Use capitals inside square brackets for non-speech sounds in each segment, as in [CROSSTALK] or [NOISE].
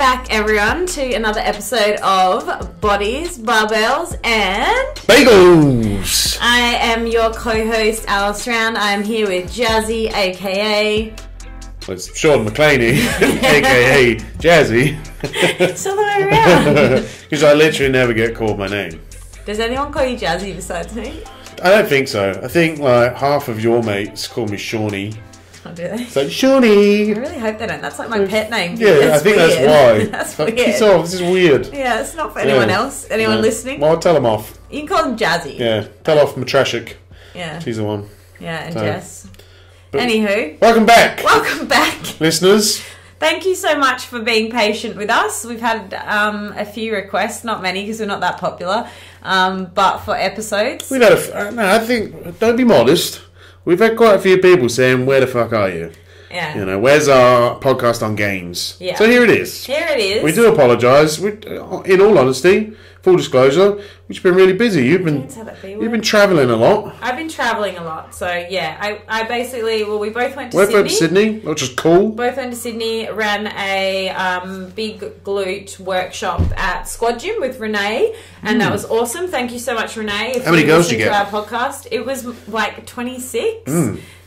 back, everyone, to another episode of Bodies, Barbells, and Bagels! I am your co-host Alice Round. I am here with Jazzy, aka Well, It's Sean Mclaney, [LAUGHS] aka Jazzy, it's all the way around. [LAUGHS] because I literally never get called my name. Does anyone call you Jazzy besides me? I don't think so. I think like half of your mates call me Shawnee. Oh, do they? Like Shawnee. I really hope they don't. That's like my pet name. Yeah, I That's think weird. that's why. [LAUGHS] that's like, weird. piss off. This is weird. Yeah, it's not for anyone Yeah. else. Anyone Yeah. listening? Well, I'll tell them off. You can call them Jazzy. Yeah, tell off Matrashik. yeah, She's the one. yeah, and So- Jess. But- Anywho, Welcome back, welcome back. listeners. Thank you so much for being patient with us. We've had um, a few requests, not many because we're not that popular, um, but for episodes. We've had a. f- uh, No, I think. Don't be modest. We've had quite a few people saying, "Where the fuck are you?" Yeah. You know, where's our podcast on games? Yeah. So here it is. Here it is. We do apologise. We, in all honesty, full disclosure, we've been really busy. You've been Can't say that B you've been travelling a lot. I've been travelling a lot, so yeah. I, I basically well, we both went to Sydney. Sydney, which is cool. Both went to Sydney, ran a um, big glute workshop at Squad Gym with Renee, and that was awesome. Thank you so much, Renee. If Hmm. How many girls did you to get? our podcast? It was like 26.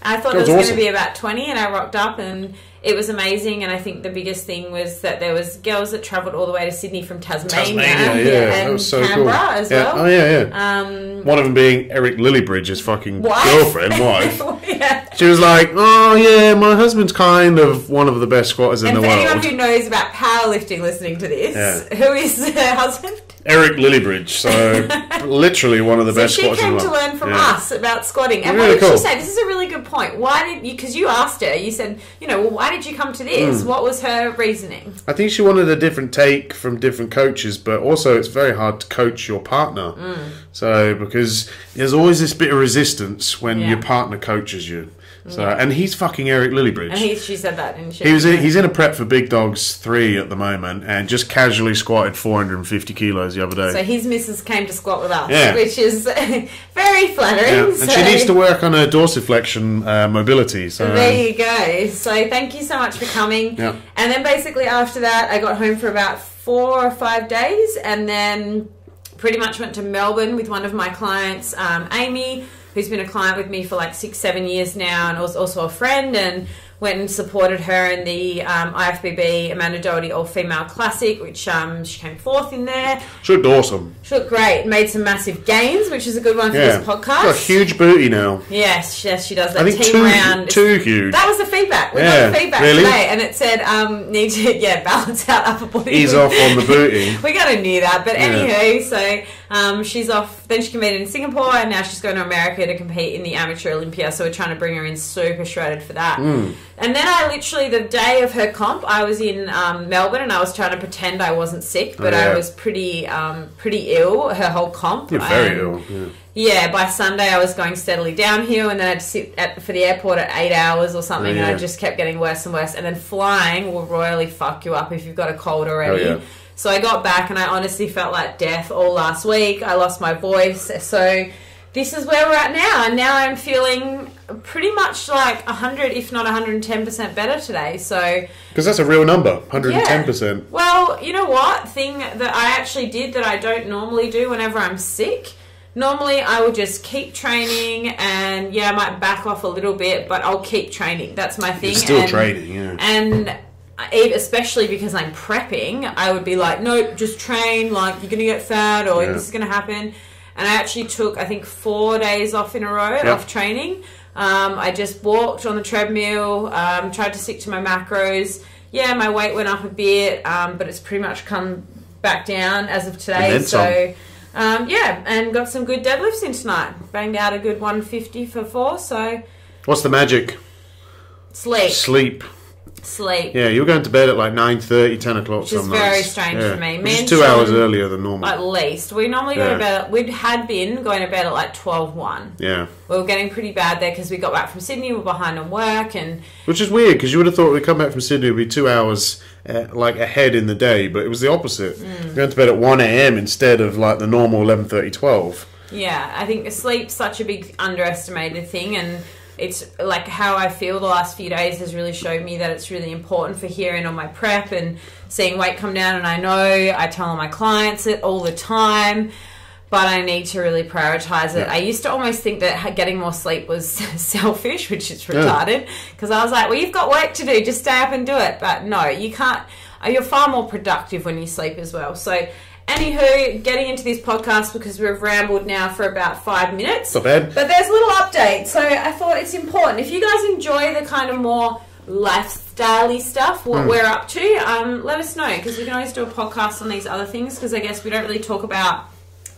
I thought That it was was going to be about 20, and I rocked up and it was amazing. And I think the biggest thing was that there was girls that travelled all the way to Sydney from Tasmania, Tasmania, yeah, and that was so Canberra cool. as yeah. well. Oh yeah, yeah. Um, One of them being Eric Lilliebridge's fucking wife? girlfriend, wife. [LAUGHS] yeah. She was like, "Oh yeah, my husband's kind of one of the best squatters in And the for anyone who knows about powerlifting listening to this, Yeah. who is her husband? Eric Lilliebridge, so [LAUGHS] literally one of the So best she squatters in came to world. learn from Yeah. us about squatting. And Really what did cool. she say? This is a really good point. Why did you? Because you asked her. You said, you know, well, why did you come to this? Hmm. What was her reasoning? I think she wanted a different take from different coaches, but also it's very hard to coach your partner. Mm. So because there's always this bit of resistance when Yeah. your partner coaches you. So and he's fucking Eric Lilliebridge. And he, she said that, didn't she? he was in, he's in a prep for Big Dogs three at the moment, and just casually squatted 450 kilos the other day. So his missus came to squat with us, Yeah. which is [LAUGHS] very flattering. Yeah, and so she needs to work on her dorsiflexion uh, mobility. So There you go. So thank you so much for coming. Yeah. And then basically after that, I got home for about four or five days, and then pretty much went to Melbourne with one of my clients, um, Amy, who's been a client with me for like six, seven years now, and was also a friend, and went and supported her in the um, IFBB Amanda Doherty All Female Classic, which um, she came fourth in there. she looked awesome. She looked great, made some massive gains, which is a good one for Yeah, this got a podcast. huge booty now. Yes, yes, she does that I think team too round. too huge. That was the feedback. We Yeah, got the feedback really? today, and it said, um, "Need to [LAUGHS] yeah balance out upper body." Ease off on the booty. [LAUGHS] we kind of knew that, but Yeah. anywho, so um, she's off. Then she competed in Singapore, and now she's going to America to compete in the Amateur Olympia. So we're trying to bring her in super shredded for that. Hmm. And then I literally the day of her comp, I was in um, Melbourne, and I was trying to pretend I wasn't sick, but Oh, yeah. I was pretty um, pretty ill her whole comp. You're very Um, ill. Yeah. yeah, by Sunday I was going steadily downhill, and then I'd sit at, for the airport at eight hours or something, Oh, and I just kept getting worse and worse. And then flying will royally fuck you up if you've got a cold already. Oh, yeah. So I got back, and I honestly felt like death all last week. I lost my voice, so this is where we're at now, and now I'm feeling pretty much like 100, if not 110% better today. So Because that's a real number, 110%. well, you know what? Thing that I actually did that I don't normally do whenever I'm sick. Normally, I would just keep training, and yeah, I might back off a little bit, but I'll keep training. That's my thing. You're still and, training, yeah. and especially because I'm prepping, I would be like, nope, just train. Like you're gonna get fat, or Yeah. this is gonna happen. And I actually took, I think, four days off in a row Yep. off training. Um, I just walked on the treadmill, um, tried to stick to my macros. Yeah, my weight went up a bit, um, but it's pretty much come back down as of today. So, um, yeah, and got some good deadlifts in tonight. Banged out a good 150 for four. So, What's the magic? sleep, Sleep. Sleep. Yeah, you were going to bed at like 9.30, 10 o'clock Which is very nights. strange Yeah. for me. Me two hours earlier than normal. At least we normally go to bed. We had been going to bed at like 12 1. yeah. We were getting pretty bad there because we got back from Sydney. We were behind on work, and Which is weird because you would have thought we'd come back from Sydney would be two hours uh, like ahead in the day, but it was the opposite. Mm. Going to bed at 1 a.m. instead of like the normal 11.30, 12. yeah, I think sleep's such a big underestimated thing. And it's like how I feel the last few days has really showed me that it's really important for hearing on my prep and seeing weight come down. And I know I tell my clients it all the time, but I need to really prioritize it. Yeah. I used to almost think that getting more sleep was [LAUGHS] selfish, which is retarded, because I was like, well, you've got work to do, just stay up and do it. But no, you can't. uh, You're far more productive when you sleep as well. So. Anywho, getting into this podcast because we've rambled now for about five minutes. Not bad. But there's a little update. So I thought it's important. If you guys enjoy the kind of more lifestyle stuff, what we're up to, um, let us know because we can always do a podcast on these other things because I guess we don't really talk about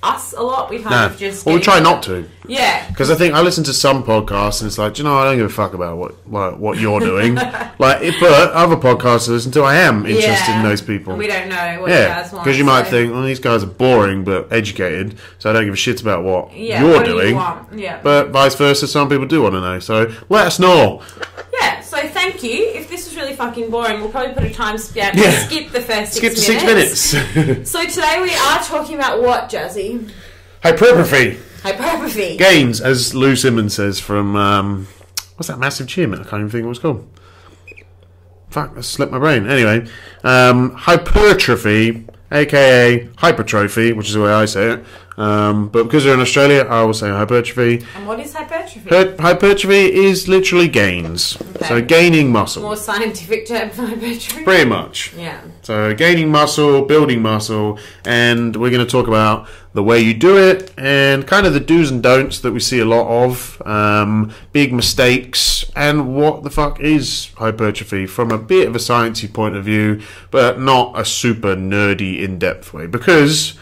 us a lot. We kind No. of just. Well, we try not to. Yeah. Because I think I listen to some podcasts and it's like, you know, I don't give a fuck about what what, what you're doing. [LAUGHS] like, if, but other podcasts I listen to, I am interested yeah. in those people. And we don't know what yeah, guys want. because you might so- think, well, these guys are boring but educated, so I don't give a shit about what yeah, you're what do doing. you? Yeah. But vice versa, some people do want to know. So let us know. Thank you. If this was really fucking boring, we'll probably put a time stamp. Yeah. Skip the first Skip to six six minutes. minutes. [LAUGHS] So today we are talking about what, Jazzy? Hypertrophy Hypertrophy. gains, as Lou Simmons says from um, what's that massive gym? I can't even think what it's called. Fuck, I slipped my brain. Anyway, um, hypertrophy, aka hypertrophy, which is the way I say it. Um, but because they're in Australia, I will say hypertrophy. And what is hypertrophy? Hy- hypertrophy is literally gains. So gaining muscle, More scientific term for hypertrophy. pretty much. Yeah. So gaining muscle, building muscle, and we're going to talk about the way you do it and kind of the do's and don'ts that we see a lot of, um, big mistakes, and what the fuck is hypertrophy from a bit of a sciencey point of view, but not a super nerdy, in-depth way. Because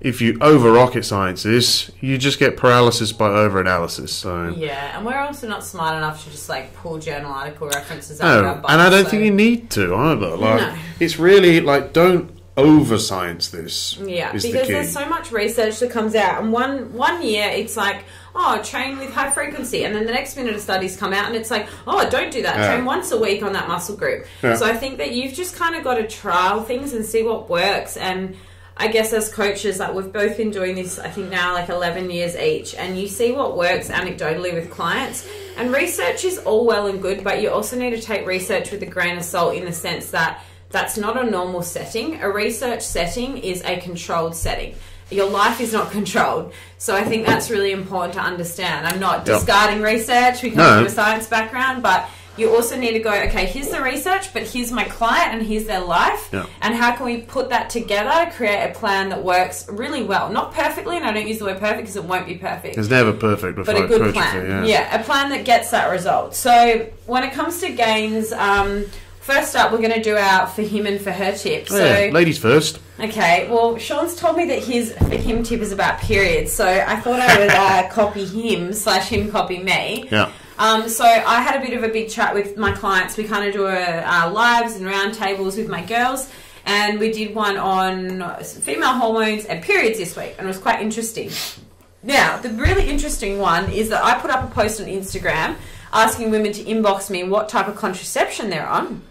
if you over rocket sciences, you just get paralysis by over-analysis. So. Yeah, and we're also not smart enough to just like pull journal article references out of our No, butts, and I don't so- think you need to either. Like, No. it's really like don't over science this. Yeah, the because key. there's so much research that comes out, and one one year it's like, oh, train with high frequency, and then the next minute of studies come out, and it's like, oh, don't do that. Yeah. Train once a week on that muscle group. Yeah. So I think that you've just kind of got to trial things and see what works, and I guess as coaches, like we've both been doing this, I think now like 11 years each, and you see what works anecdotally with clients. And research is all well and good, but you also need to take research with a grain of salt in the sense that that's not a normal setting. A research setting is a controlled setting. Your life is not [LAUGHS] controlled. So I think that's really important to understand. I'm not Yep. discarding research. We come No. from a science background, but you also need to go, okay, here's the research, but here's my client and here's their life. Yeah. And how can we put that together to create a plan that works really well? Not perfectly, and I don't use the word perfect because it won't be perfect It's never perfect but a good plan. Yeah. Yeah. a plan that gets that result. So when it comes to gains, um, first up, we're going to do our for him and for her tip. Oh, So yeah. ladies first. okay, well, Sean's told me that his for him tip is about periods, so I thought I would uh, [LAUGHS] copy him slash him copy me. Yeah. Um, so I had a bit of a big chat with my clients. We kind of do a, uh, lives and roundtables with my girls, and we did one on female hormones and periods this week, and it was quite interesting. Now, the really interesting one is that I put up a post on Instagram asking women to inbox me what type of contraception they're on,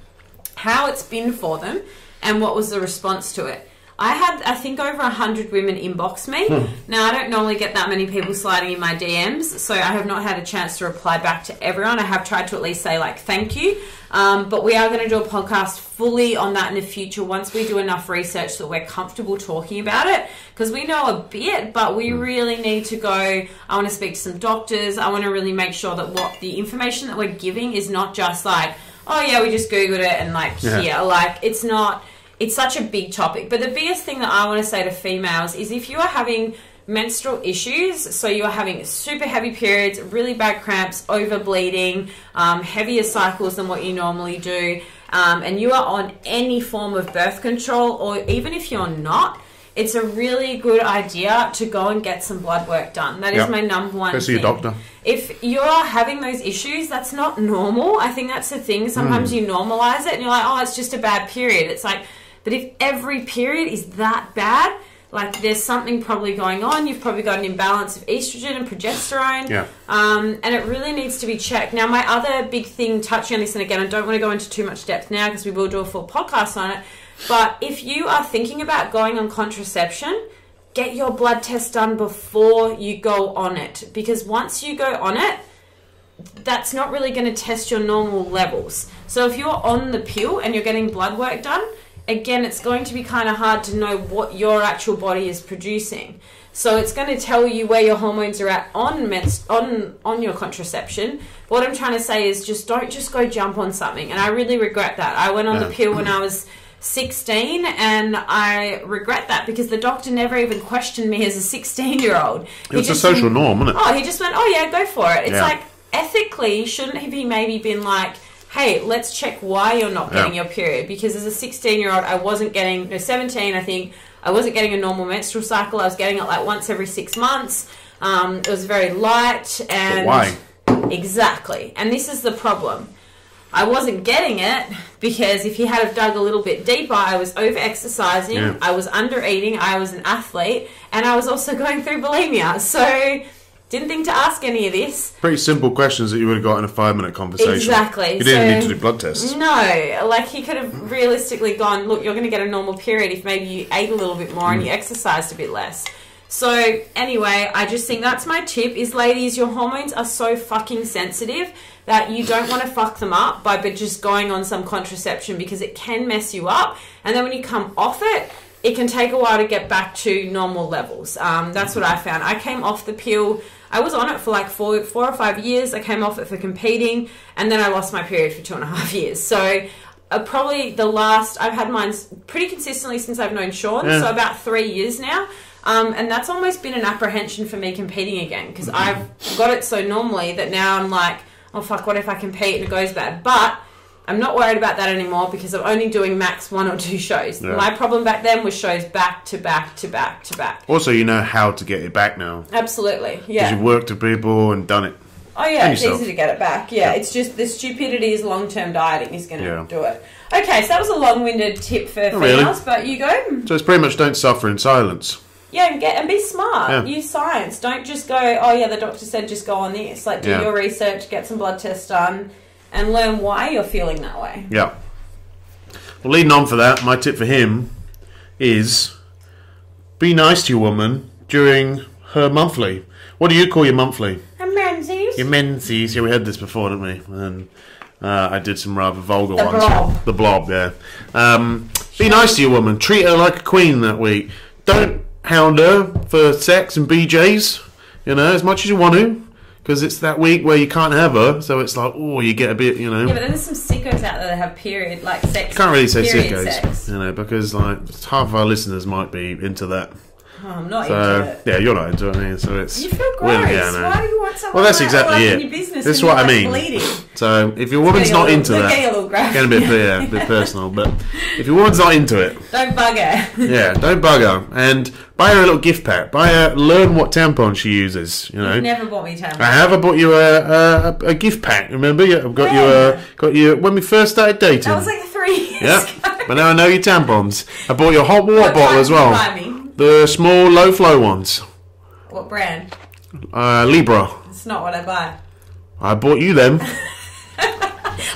how it's been for them, and what was the response to it. I had, I think, over 100 women inbox me. Now, I don't normally get that many people sliding in my DMs, so I have not had a chance to reply back to everyone. I have tried to at least say, like, thank you. Um, but we are going to do a podcast fully on that in the future once we do enough research that we're comfortable talking about it. Because we know a bit, but we really need to go. I want to speak to some doctors. I want to really make sure that what the information that we're giving is not just like, oh, yeah, we just Googled it and, like, Yeah. here. Like, it's not it's such a big topic. But the biggest thing that I want to say to females is if you are having menstrual issues, so you're having super heavy periods, really bad cramps, over bleeding, um, heavier cycles than what you normally do, um, and you are on any form of birth control, or even if you're not, it's a really good idea to go and get some blood work done. That is Yep. my number one Go see your doctor. if you're having those issues, that's not normal. I think that's the thing. Sometimes Hmm. you normalize it and you're like, oh, it's just a bad period. It's like, but if every period is that bad, like there's something probably going on. You've probably got an imbalance of estrogen and progesterone. Yeah. Um, and it really needs to be checked. Now, my other big thing touching on this, and again, I don't want to go into too much depth now because we will do a full podcast on it. But if you are thinking about going on contraception, get your blood test done before you go on it because once you go on it, that's not really going to test your normal levels. So if you're on the pill and you're getting blood work done, again, it's going to be kind of hard to know what your actual body is producing. So it's going to tell you where your hormones are at on on on your contraception. What I'm trying to say is just don't just go jump on something. And I really regret that. I went on Yeah. the pill when I was 16 and I regret that because the doctor never even questioned me as a 16 year old. It's a social norm, isn't it? Oh, he just went, oh yeah, go for it. It's Yeah. like ethically, shouldn't he be maybe been like, hey, let's check why you're not getting Yeah. your period? Because as a 16 year old, I wasn't getting, no, 17, I think, I wasn't getting a normal menstrual cycle. I was getting it like once every six months. Um, it was very light and why? Exactly. And this is the problem. I wasn't getting it because if you had dug a little bit deeper, I was over exercising, Yeah. I was under eating, I was an athlete, and I was also [LAUGHS] going through bulimia. So didn't think to ask any of this. Pretty simple questions that you would have got in a five minute conversation. Exactly. You didn't So- need to do blood tests. No, like he could have realistically gone, look, you're going to get a normal period if maybe you ate a little bit more and you mm. exercised a bit less. So anyway, I just think that's my tip is ladies, your hormones are so fucking sensitive that you don't want to fuck them up by but just going on some contraception because it can mess you up. And then when you come off it, it can take a while to get back to normal levels. Um, that's what I found. I came off the pill. I was on it for like four, four or five years. I came off it for competing, and then I lost my period for two and a half years. So uh, probably the last I've had mine pretty consistently since I've known Sean. Yeah. So about three years now. Um, and that's almost been an apprehension for me competing again because I've got it so normally that now I'm like, oh fuck, what if I compete and it goes bad? But I'm not worried about that anymore because I'm only doing max one or two shows. Yeah. My problem back then was shows back to back to back to back. Also, you know how to get it back now. Absolutely, Yeah. Because you've worked with people and done it. Oh yeah, and it's easy to get it back. Yeah, Yeah. it's just the stupidity is long term dieting is going to Yeah. do it. Okay, so that was a long winded tip for Not really. females, but you go. So it's pretty much don't suffer in silence. Yeah, and get and be smart. Yeah. Use science. Don't just go. Oh yeah, the doctor said just go on this. Like do your research, get some blood tests done, and learn why you're feeling that way. Yeah. Well, leading on for that, my tip for him is be nice to your woman during her monthly. What do you call your monthly? And Menzies. Your menses. Yeah, we had this before, didn't we? And uh, I did some rather vulgar The ones. blob. The blob, yeah. Um, be nice to your woman. Treat her like a queen that week. Don't hound her for sex and BJs, you know, as much as you want to. Because it's that week where you can't have her, so it's like, oh, you get a bit, you know. Yeah, but then there's some sickos out there that have period like sex. Can't really say sickos, Sex. you know, because like half of our listeners might be into that. Oh, I'm not into So it. yeah, you're not into it, I mean, so it's You feel gross. yeah, I. Why do you want someone Well, that's like exactly it. in your business This is what I mean. Bleeding? So if your woman's not little- into that, getting a little graphic. getting a bit yeah, a bit [LAUGHS] personal, but if your woman's not into it, Don't bug her. [LAUGHS] yeah, don't bug her and buy her a little gift pack. Buy her, learn what tampon she uses. You know, You've never bought me tampons. I have. I bought you a, a, a gift pack. Remember, Yeah, I've got you a When? got you when we first started dating. That was like three years yeah, ago. but now I know your tampons. I bought you a hot water What bottle as well. The small low flow ones. What brand? Uh, Libra. It's not what I buy. I bought you them. [LAUGHS]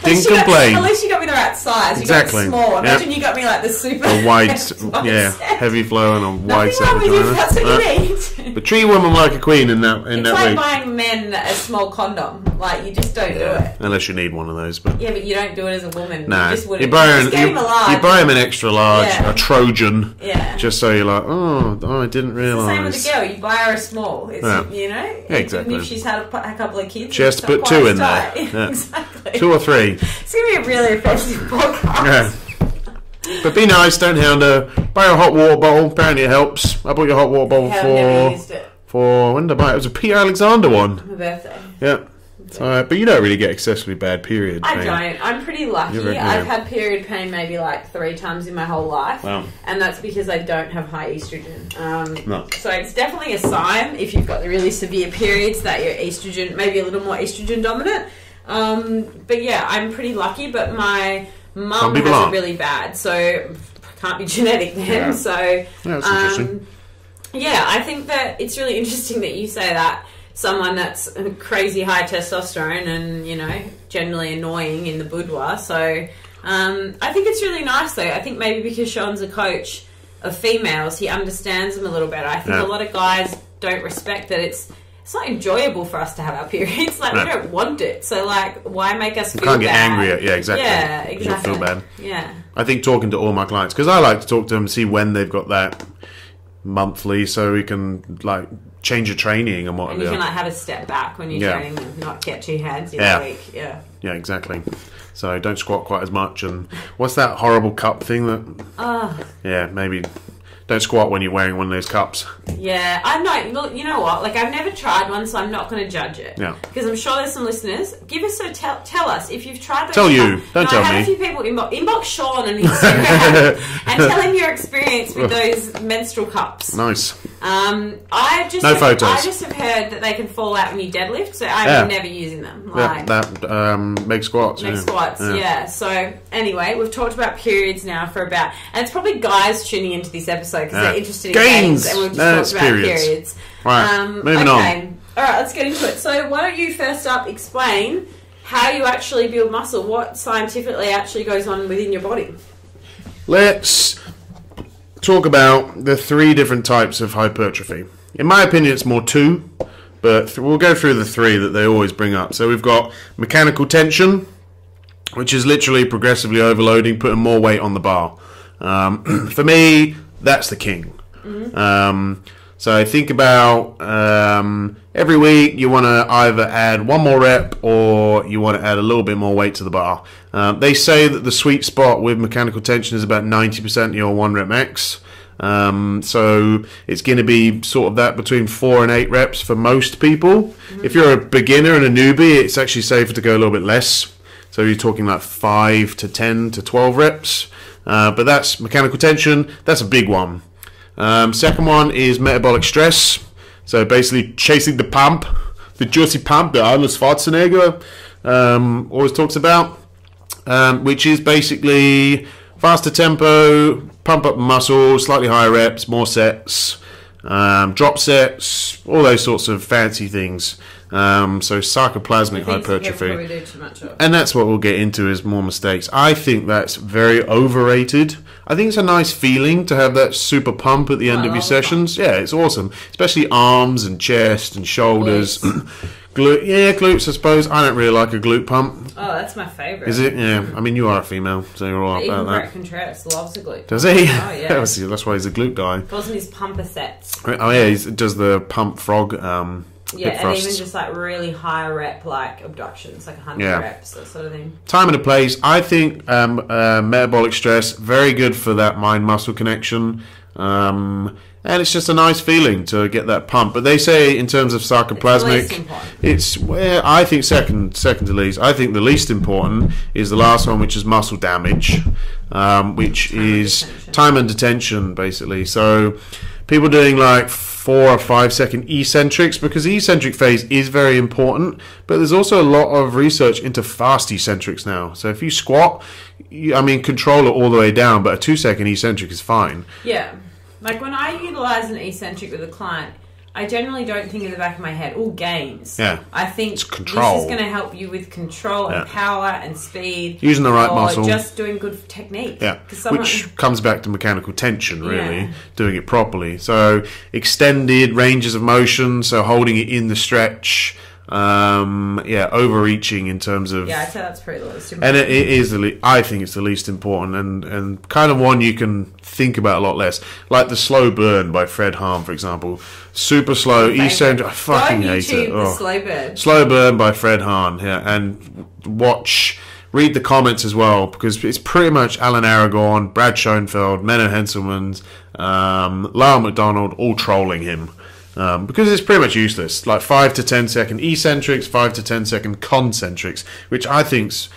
At Didn't least you got- complain. at least you got me the right size. You Exactly. got small. Yeah. Imagine you got me like the super. A wide, [LAUGHS] yeah, heavy flow and a wide Nothing set wrong if vagina. That's what Uh, you need. But treat a woman like a queen in that in It's that like way. buying men a small condom. Like you just don't do it. Unless you need one of those, but Yeah, but you don't do it as a woman. no, you just wouldn't. buy you an, just you, him a large. you buy him an extra large, Yeah. a Trojan, Yeah. just so you're like, oh, oh I didn't the same with a girl. You buy her a small. It's Yeah. you know. Yeah, exactly. Even if she's had a, a couple of kids, She has it's to put two in tight. there. [LAUGHS] Yeah. exactly. Two or three. It's gonna be a really offensive [LAUGHS] podcast. Yeah. But be nice, don't hound her. Buy a hot water bottle. Apparently it helps. I bought you a hot water bottle for for when did I buy it? It was a Peter Alexander one. My birthday. Yeah. So, but you don't really get excessively bad periods. I don't. I'm pretty lucky. Very- I've had period pain maybe like three times in my whole life. Wow. And that's because I don't have high estrogen. Um, No. So it's definitely a sign if you've got the really severe periods that your estrogen, maybe a little more estrogen dominant. Um, but yeah, I'm pretty lucky. But my mum has aren't. really bad, so can't be [LAUGHS] genetic then. Yeah. So Yeah, um, yeah, I think that it's really interesting that you say that someone that's crazy high testosterone and you know generally annoying in the boudoir. So um, I think it's really nice though. I think maybe because Sean's a coach of females, he understands them a little better. I think Yeah. a lot of guys don't respect that it's it's not enjoyable for us to have our periods. [LAUGHS] Like No. we don't want it. So like, why make us feel can't get bad? angry at- yeah, exactly. Yeah, You exactly. feel bad. Yeah. I think talking to all my clients because I like to talk to them, see when they've got that monthly, so we can like change your training and And whatever. you can like have a step back when you're Yeah. training them, not get two hands in Yeah. a week. Yeah. yeah, exactly. So don't squat quite as much. And what's that horrible cup thing that? Ah. Yeah, maybe don't squat when you're wearing one of those cups. Yeah, I know. Look, you know what? Like, I've never tried one, so I'm not going to judge it. Yeah. Because I'm sure there's some listeners. Give us a tell. Tell us if you've tried. Those Tell you. Don't No, tell I had me. a few people inbox, inbox Sean on Instagram [LAUGHS] and tell him your experience with those menstrual cups. Nice. Um, I just No have, photos. I just have heard that they can fall out when you deadlift, so I'm Yeah. never using them. Yeah, that um, make squats. Next yeah. squats, yeah. So anyway, we've talked about periods now for about, and it's probably guys tuning into this episode because Yeah. they're interested in Gains. gains, and we've just No, talked about periods. periods. Right, Um, moving okay. on. All right, let's get into it. So why don't you first up explain how you actually build muscle? What scientifically actually goes on within your body? Let's talk about the three different types of hypertrophy. In my opinion, it's more two, but th- we'll go through the three that they always bring up. So we've got mechanical tension, which is literally progressively overloading, putting more weight on the bar. Um, [CLEARS THROAT] for me, that's the king. Um, so think about um, every week you want to either add one more rep or you want to add a little bit more weight to the bar. Um, they say that the sweet spot with mechanical tension is about 90% of your one rep max. Um, so it's going to be sort of that between four and eight reps for most people. If you're a beginner and a newbie, it's actually safer to go a little bit less. So you're talking like five to ten to twelve reps. Uh, but that's mechanical tension. That's a big one. Um, second one is metabolic stress. So basically chasing the pump, the juicy pump that Arnold Schwarzenegger um, always talks about, um, which is basically faster tempo, pump up muscle, slightly higher reps, more sets, um, drop sets, all those sorts of fancy things. Um, so sarcoplasmic Things that people hypertrophy. probably too much of. And that's what we'll get into is more mistakes. I think that's very overrated. I think it's a nice feeling to have that super pump at the end I of your sessions. Yeah, it's awesome. Especially arms and chest and shoulders. glute. [CLEARS THROAT] Yeah, glutes, I suppose. I don't really like a glute pump. Oh, that's my favourite. Is it? Yeah. I mean, you are a female, so you're all Even about Brett that. Contreras loves a glute. Does he? Oh, [LAUGHS] yeah. That's why he's a glute guy. Calls them his pumper sets. Oh, yeah, he does the pump frog um, Yeah, and even just like really high rep like abductions, like 100 Yeah. reps, that sort of thing. time and a place. I think um, uh, metabolic stress very good for that mind muscle connection, um, and it's just a nice feeling to get that pump. But they say in terms of sarcoplasmic, it's where I think second second to least. I think the least important is the last one, which is muscle damage, um, which Time is detention. time and detention basically. So people doing like four or five second eccentrics because the eccentric phase is very important but there's also a lot of research into fast eccentrics now so if you squat you, i mean control it all the way down but a two second eccentric is fine Yeah. Like when I utilize an eccentric with a client, I generally don't think in the back of my head, all gains. Yeah. I think It's control. this is going to help you with control and Yeah. power and speed. Using the right muscle. just doing good technique. Yeah. which comes back to mechanical tension really Yeah. doing it properly so extended ranges of motion so holding it in the stretch um, yeah overreaching in terms of yeah, I'd say that's pretty low. It's and it, it is the le- I think it's the least important and and kind of one you can think about a lot less like the slow burn by Fred Hahn for example super slow East eccentric I fucking hate YouTube, it oh. slow bird. Slow Burn by Fred Hahn, yeah, and watch, read the comments as well because it's pretty much Alan Aragon, Brad Schoenfeld, Menno Henselmans, um, Lyle McDonald all trolling him. Um, because it's pretty much useless. Like 5 to ten second eccentrics, 5 to ten second concentrics, which I think's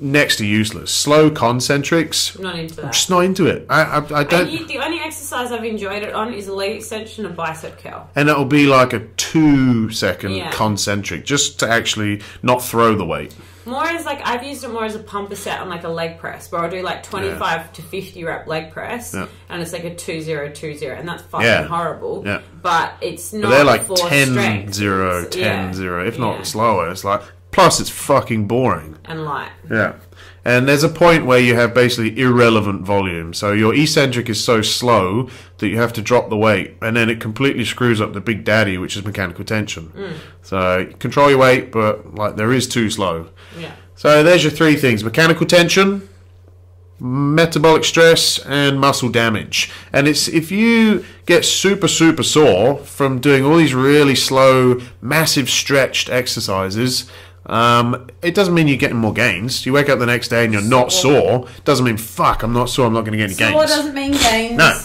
next to useless. Slow concentrics, I'm not into that. just not into it. I, I, I don't. the only exercise I've enjoyed it on is a leg extension and bicep curl. and it'll be like a two second Yeah. concentric just to actually not throw the weight. More as like I've used it more as a pumper set on like a leg press, where I'll do like twenty five to fifty rep leg press, Yeah. and it's like a two zero two zero, and that's fucking Yeah. horrible. Yeah. But it's not. But they're like for 10 strength. 0, 10 yeah. 0, if not Yeah. slower. It's like, plus it's fucking boring. and light. Yeah. And there's a point where you have basically irrelevant volume. So your eccentric is so slow that you have to drop the weight, and then it completely screws up the big daddy, which is mechanical tension. Mm. So control your weight, but like there is too slow. Yeah. So there's your three things: mechanical tension, metabolic stress, and muscle damage. And it's if you get super super sore from doing all these really slow, massive stretched exercises. Um, it doesn't mean you're getting more gains. You wake up the next day and you're not Sore. sore. Doesn't mean fuck. I'm not sore. I'm not going to get any gains. what doesn't mean gains? No.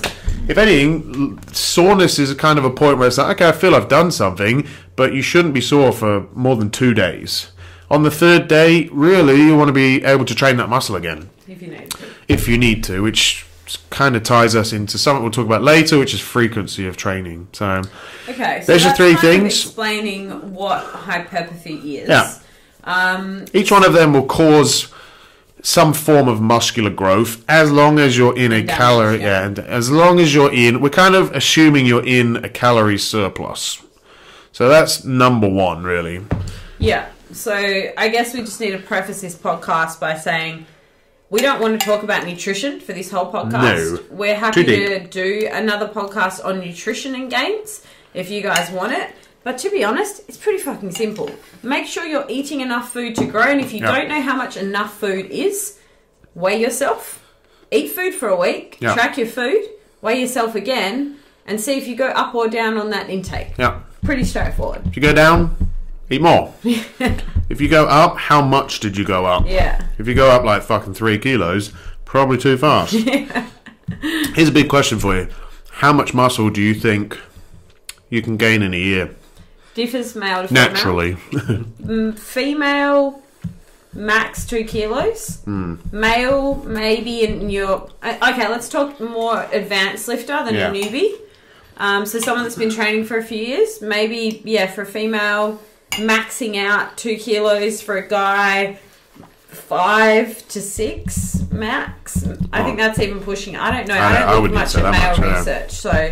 If anything, soreness is a kind of a point where it's like, okay, I feel I've done something, but you shouldn't be sore for more than two days. On the third day, really, you want to be able to train that muscle again, If you need to. if you need to, which kind of ties us into something we'll talk about later, which is frequency of training. So, Okay, so There's your three things. explaining what hypertrophy is. Yeah. Um, each one of them will cause some form of muscular growth as long as you're in a damage, calorie yeah. and as long as you're in we're kind of assuming you're in a calorie surplus so that's number one really yeah. So I guess we just need to preface this podcast by saying we don't want to talk about nutrition for this whole podcast. No. We're happy to do another podcast on nutrition and gains if you guys want it. But to be honest, it's pretty fucking simple. Make sure you're eating enough food to grow, and if you Yeah. don't know how much enough food is, weigh yourself. Eat food for a week, Yeah. track your food, weigh yourself again, and see if you go up or down on that intake. yeah Pretty straightforward. if you go down eat more [LAUGHS] if you go up how much did you go up Yeah. if you go up like fucking three kilos probably too fast [LAUGHS] yeah. here's a big question for you how much muscle do you think you can gain in a year Differs male to female. naturally Mm, Female, max two kilos. Hmm. Male, maybe in your. Okay, let's talk more advanced lifter than Yeah. a newbie. Um, so someone that's been training for a few years, maybe yeah, for a female, maxing out two kilos for a guy, five to six max. I think Oh. that's even pushing. I don't know. I- I, I don't look wouldn't much at male much, research, so.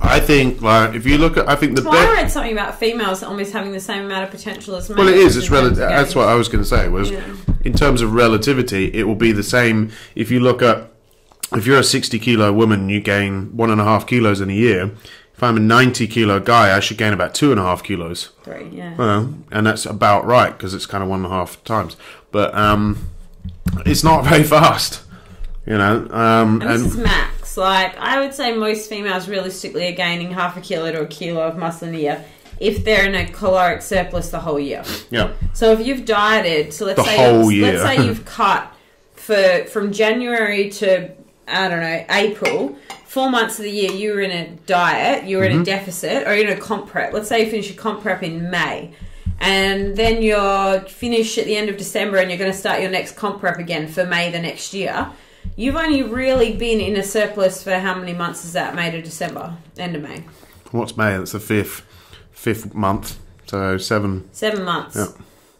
I think, like, if you look at, I think the Well, I read something about females almost having the same amount of potential as males. Well, it is. It's relative. That's what I was going to say. Was Yeah. in terms of relativity, it will be the same. If you look at, if you're a 60 kilo woman, you gain one and a half kilos in a year. If I'm a 90 kilo guy, I should gain about two and a half kilos. Three, yeah. Well, and that's about right because it's kind of one and a half times. But um, it's not very [LAUGHS] fast, you know. Um, And this is and max. Like, I would say most females realistically are gaining half a kilo to a kilo of muscle in a year if they're in a caloric surplus the whole year. yeah, So if you've dieted, so let's The say whole year. let's say you've [LAUGHS] cut for from January to I don't know April, four months of the year you were in a diet, you were Mm-hmm. in a deficit, or you're in a comp prep. Let's say you finish your comp prep in May, and then you're finished at the end of December, and you're going to start your next comp prep again for May the next year. You've only really been in a surplus for how many months is that? May to December, end of May, what's May? That's the fifth fifth month. So seven. seven months. Yeah.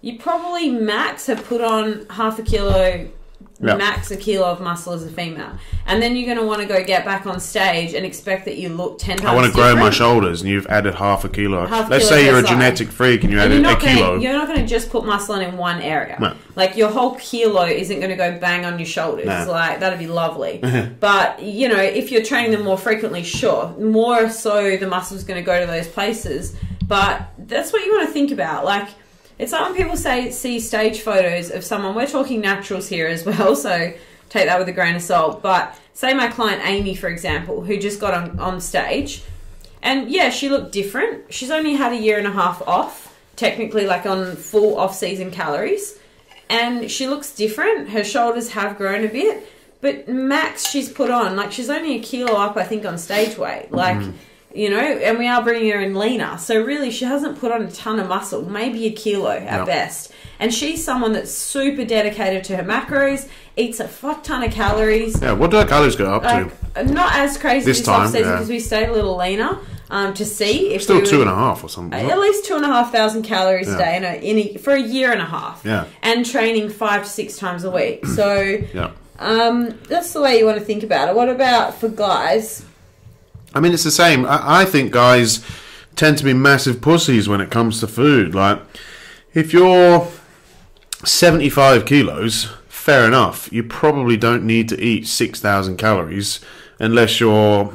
You probably max have put on half a kilo, Yeah. max a kilo of muscle as a female, and then you're going to want to go get back on stage and expect that you look ten times. I want to grow my shoulders, and you've added half a kilo. Half Let's kilo say you're a genetic freak and you And added a not kilo. You're not going to just put muscle on in one area. No. Like your whole kilo isn't going to go bang on your shoulders. No. Like that'd be lovely. [LAUGHS] but you know, if you're training them more frequently, sure, more so the muscle's going to go to those places. But that's what you want to think about. Like it's like when people say see stage photos of someone. We're talking naturals here as well, [LAUGHS] so take that with a grain of salt. But say my client Amy, for example, who just got on, on stage, and yeah, she looked different. She's only had a year and a half off, technically, like on full off season calories. And she looks different. Her shoulders have grown a bit. But max she's put on, like she's only a kilo up, I think, on stage weight. Like, mm-hmm. You know, and we are bringing her in leaner. So really, she hasn't put on a ton of muscle, maybe a kilo at Yeah. best. And she's someone that's super dedicated to her macros, eats a fuck ton of calories, yeah, what do our calories go up like to? not as crazy This this, time, season yeah. because we stayed a little leaner um, to see if Still we two and a half or something. at least two and a half thousand calories Yeah. a day in a, in a, for a year and a half. Yeah. And training five to six times a week. So [CLEARS THROAT] Yeah. um, that's the way you want to think about it. What about for guys? I mean, it's the same. I, I think guys tend to be massive pussies when it comes to food. Like, if you're 75 kilos, fair enough. You probably don't need to eat 6,000 calories unless you're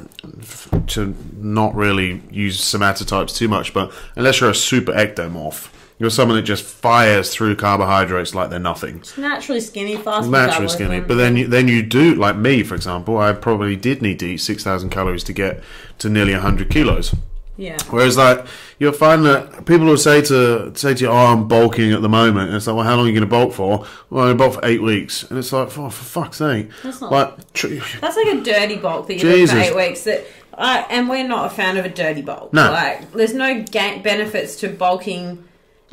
to not really use somatotypes too much, but unless you're a super ectomorph, you're someone that just fires through carbohydrates like they're nothing. Naturally skinny, fast. Naturally skinny, but then you, then you do like me, for example. I probably did need to eat six thousand calories to get to nearly hundred kilos. yeah, Whereas, like, you'll find that people will say to say to you, "Oh, I'm bulking at the moment," and it's like, "Well, how long are you going to bulk for?" Well, I'm bulk for eight weeks, and it's like, "Oh, for fuck's sake!" That's not- like, tr- that's like a dirty bulk that you do for eight weeks. That I and we're not a fan of a dirty bulk. No. like there's no ga- benefits to bulking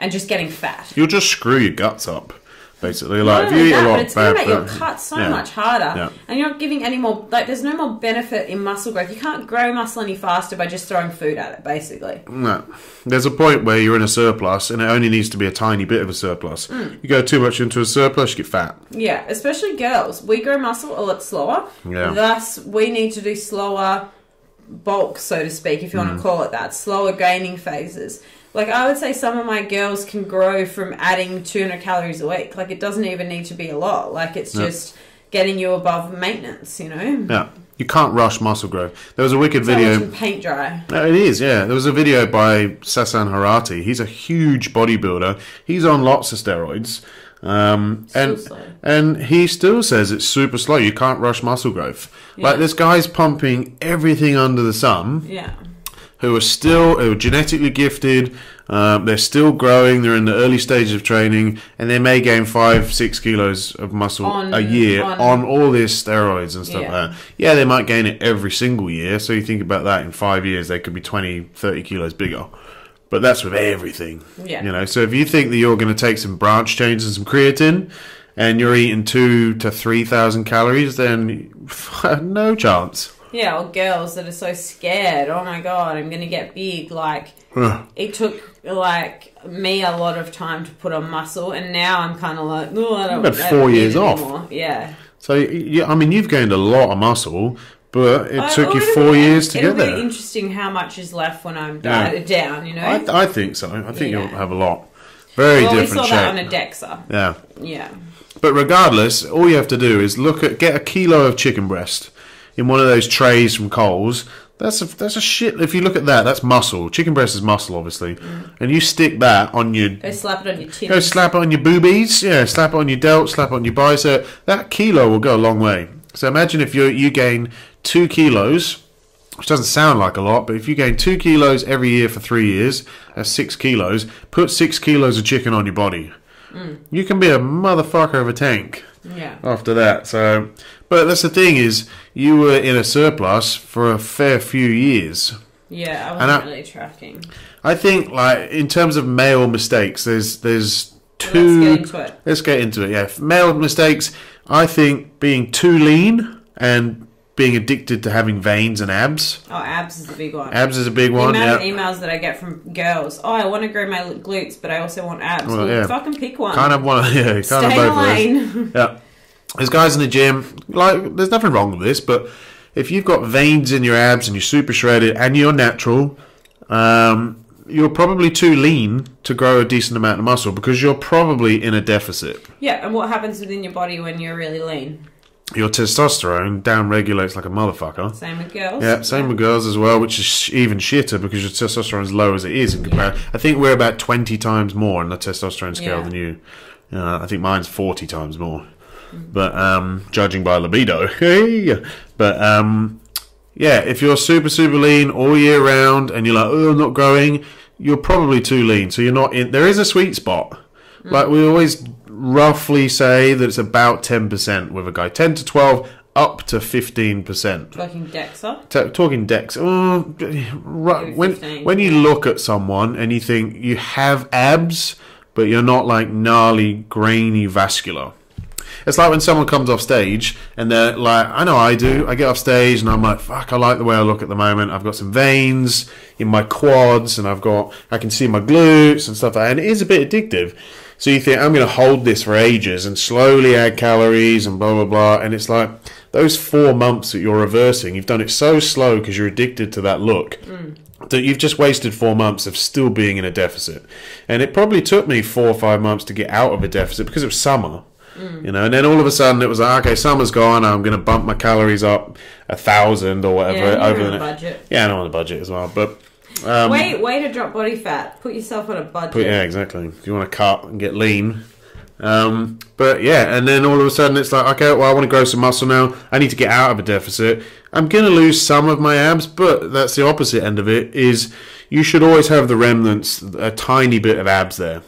and just getting fat. you'll just screw your guts up, basically. Like, if you eat that, a lot but of it's going to make your cut so Yeah. much harder, Yeah. and you're not giving any more. Like, there's no more benefit in muscle growth. You can't grow muscle any faster by just throwing food at it. Basically, No. There's a point where you're in a surplus, and it only needs to be a tiny bit of a surplus. Hmm. You go too much into a surplus, you get fat. yeah, especially girls. We grow muscle a lot slower. Yeah. Thus, we need to do slower bulk, so to speak, if you Mm. want to call it that, slower gaining phases. Like I would say, some of my girls can grow from adding 200 calories a week. Like it doesn't even need to be a lot. Like it's Yeah. just getting you above maintenance. You know. Yeah. You can't rush muscle growth. There was a wicked It's video. paint dry. No, it is, yeah. There was a video by Sasan Harati. He's a huge bodybuilder. He's on lots of steroids. Um, and and he still says it's super slow. You can't rush muscle growth. Like this guy's pumping everything under the sun. Yeah. Who are still who are genetically gifted. Um, they're still growing. They're in the early stages of training, and they may gain five, six kilos of muscle On- a year on- on, all this steroids and stuff Yeah. like that. Yeah, they might gain it every single year. So you think about that in five years, they could be 20, 30 kilos bigger. But that's with everything. Yeah. You know, so if you think that you're going to take some branch chains and some creatine, and you're eating two to three thousand calories, then [LAUGHS] no chance. Yeah, or girls that are so scared. Oh my god, I'm gonna get big. Like Ugh. it took like me a lot of time to put on muscle, and now I'm kind of like, no, I don't. I four years off. Yeah, So yeah, I mean, you've gained a lot of muscle, but it I- took oh, you four be- years to it'll get be there. interesting how much is left when I'm Yeah. down. You know, I, I think so. I think Yeah. you'll have a lot. Very well, we different saw that on a Dexa. yeah, Yeah, but regardless, all you have to do is look at get a kilo of chicken breast in one of those trays from Coles. That's a that's a shit. If you look at that, that's muscle. Chicken breast is muscle, obviously, Mm. and you stick that on your go slap it on your chin. Go slap it on your boobies, yeah, slap it on your delt, slap it on your bicep. That kilo will go a long way. So imagine if you you gain two kilos, which doesn't sound like a lot, but if you gain two kilos every year for three years, that's six kilos. Put six kilos of chicken on your body. You can be a motherfucker of a tank yeah, after that. So, but that's the thing is, you were in a surplus for a fair few years. yeah. I wasn't I- really tracking. I think, like in terms of male mistakes, there's there's two. Let's get into it. Let's get into it. Yeah, male mistakes. I think being too lean and being addicted to having veins and abs. Oh, abs is the big one. Abs is a big one. The amount Yeah, of emails that I get from girls. Oh, I want to grow my glutes, but I also want abs. Well, Well, yeah. fucking pick one. kind of one. Yeah, [LAUGHS] kind Stay of in both of those. lane. Yeah, [LAUGHS] there's guys in the gym. Like, there's nothing wrong with this, but if you've got veins in your abs and you're super shredded and you're natural, um, you're probably too lean to grow a decent amount of muscle because you're probably in a deficit. yeah, and what happens within your body when you're really lean? Your testosterone down regulates like a motherfucker. Same with girls. Yeah, same with girls as well, which is sh- even shitter because your testosterone is low as it is in comparison. I think we're about 20 times more on the testosterone scale Yeah. than you. Uh, I think mine's 40 times more. But um, judging by libido. [LAUGHS] Hey! But um, yeah, if you're super, super lean all year round and you're like, oh, I'm not growing, you're probably too lean. So you're not in. There is a sweet spot. Like we always roughly say that it's about 10% with a guy. 10 to 12, up to 15%. Talking Dexa. T- talking Dex, uh, right, when 15. when you look at someone and you think you have abs, but you're not like gnarly, grainy, vascular. It's like when someone comes off stage and they're like, I know I do. I get off stage and I'm like, fuck, I like the way I look at the moment. I've got some veins in my quads and I've got, I can see my glutes and stuff like that. And it is a bit addictive. So you think, I'm going to hold this for ages and slowly add calories and blah, blah, blah. And it's like, those four months that you're reversing, you've done it so slow because you're addicted to that look. Mm. That you've just wasted four months of still being in a deficit, and it probably took me four or five months to get out of a deficit because it was summer, you know. And then all of a sudden it was like, okay, summer's gone. I'm going to bump my calories up a thousand or whatever Yeah, over the on budget. Yeah, I'm on the budget as well, but um, Way, way to drop body fat. Put yourself on a budget. but yeah, exactly. If you want to cut and get lean. Um, but yeah, and then all of a sudden it's like, okay, well, I want to grow some muscle now. I need to get out of a deficit. I'm going to lose some of my abs, but that's the opposite end of it. Is you should always have the remnants, a tiny bit of abs there.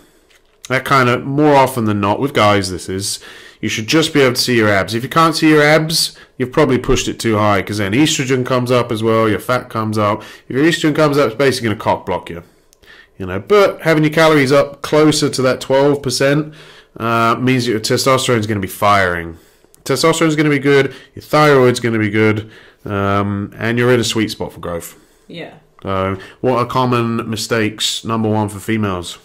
That kind of more often than not with guys, this is. You should just be able to see your abs. If you can't see your abs, you've probably pushed it too high because then estrogen comes up as well. Your fat comes up. If your estrogen comes up, it's basically going to cock block you you know. But having your calories up closer to that twelve percent uh, means your testosterone is going to be firing. Testosterone is going to be good. Your thyroid's going to be good, um, and you're in a sweet spot for growth. Yeah. So, what are common mistakes? Number one for females.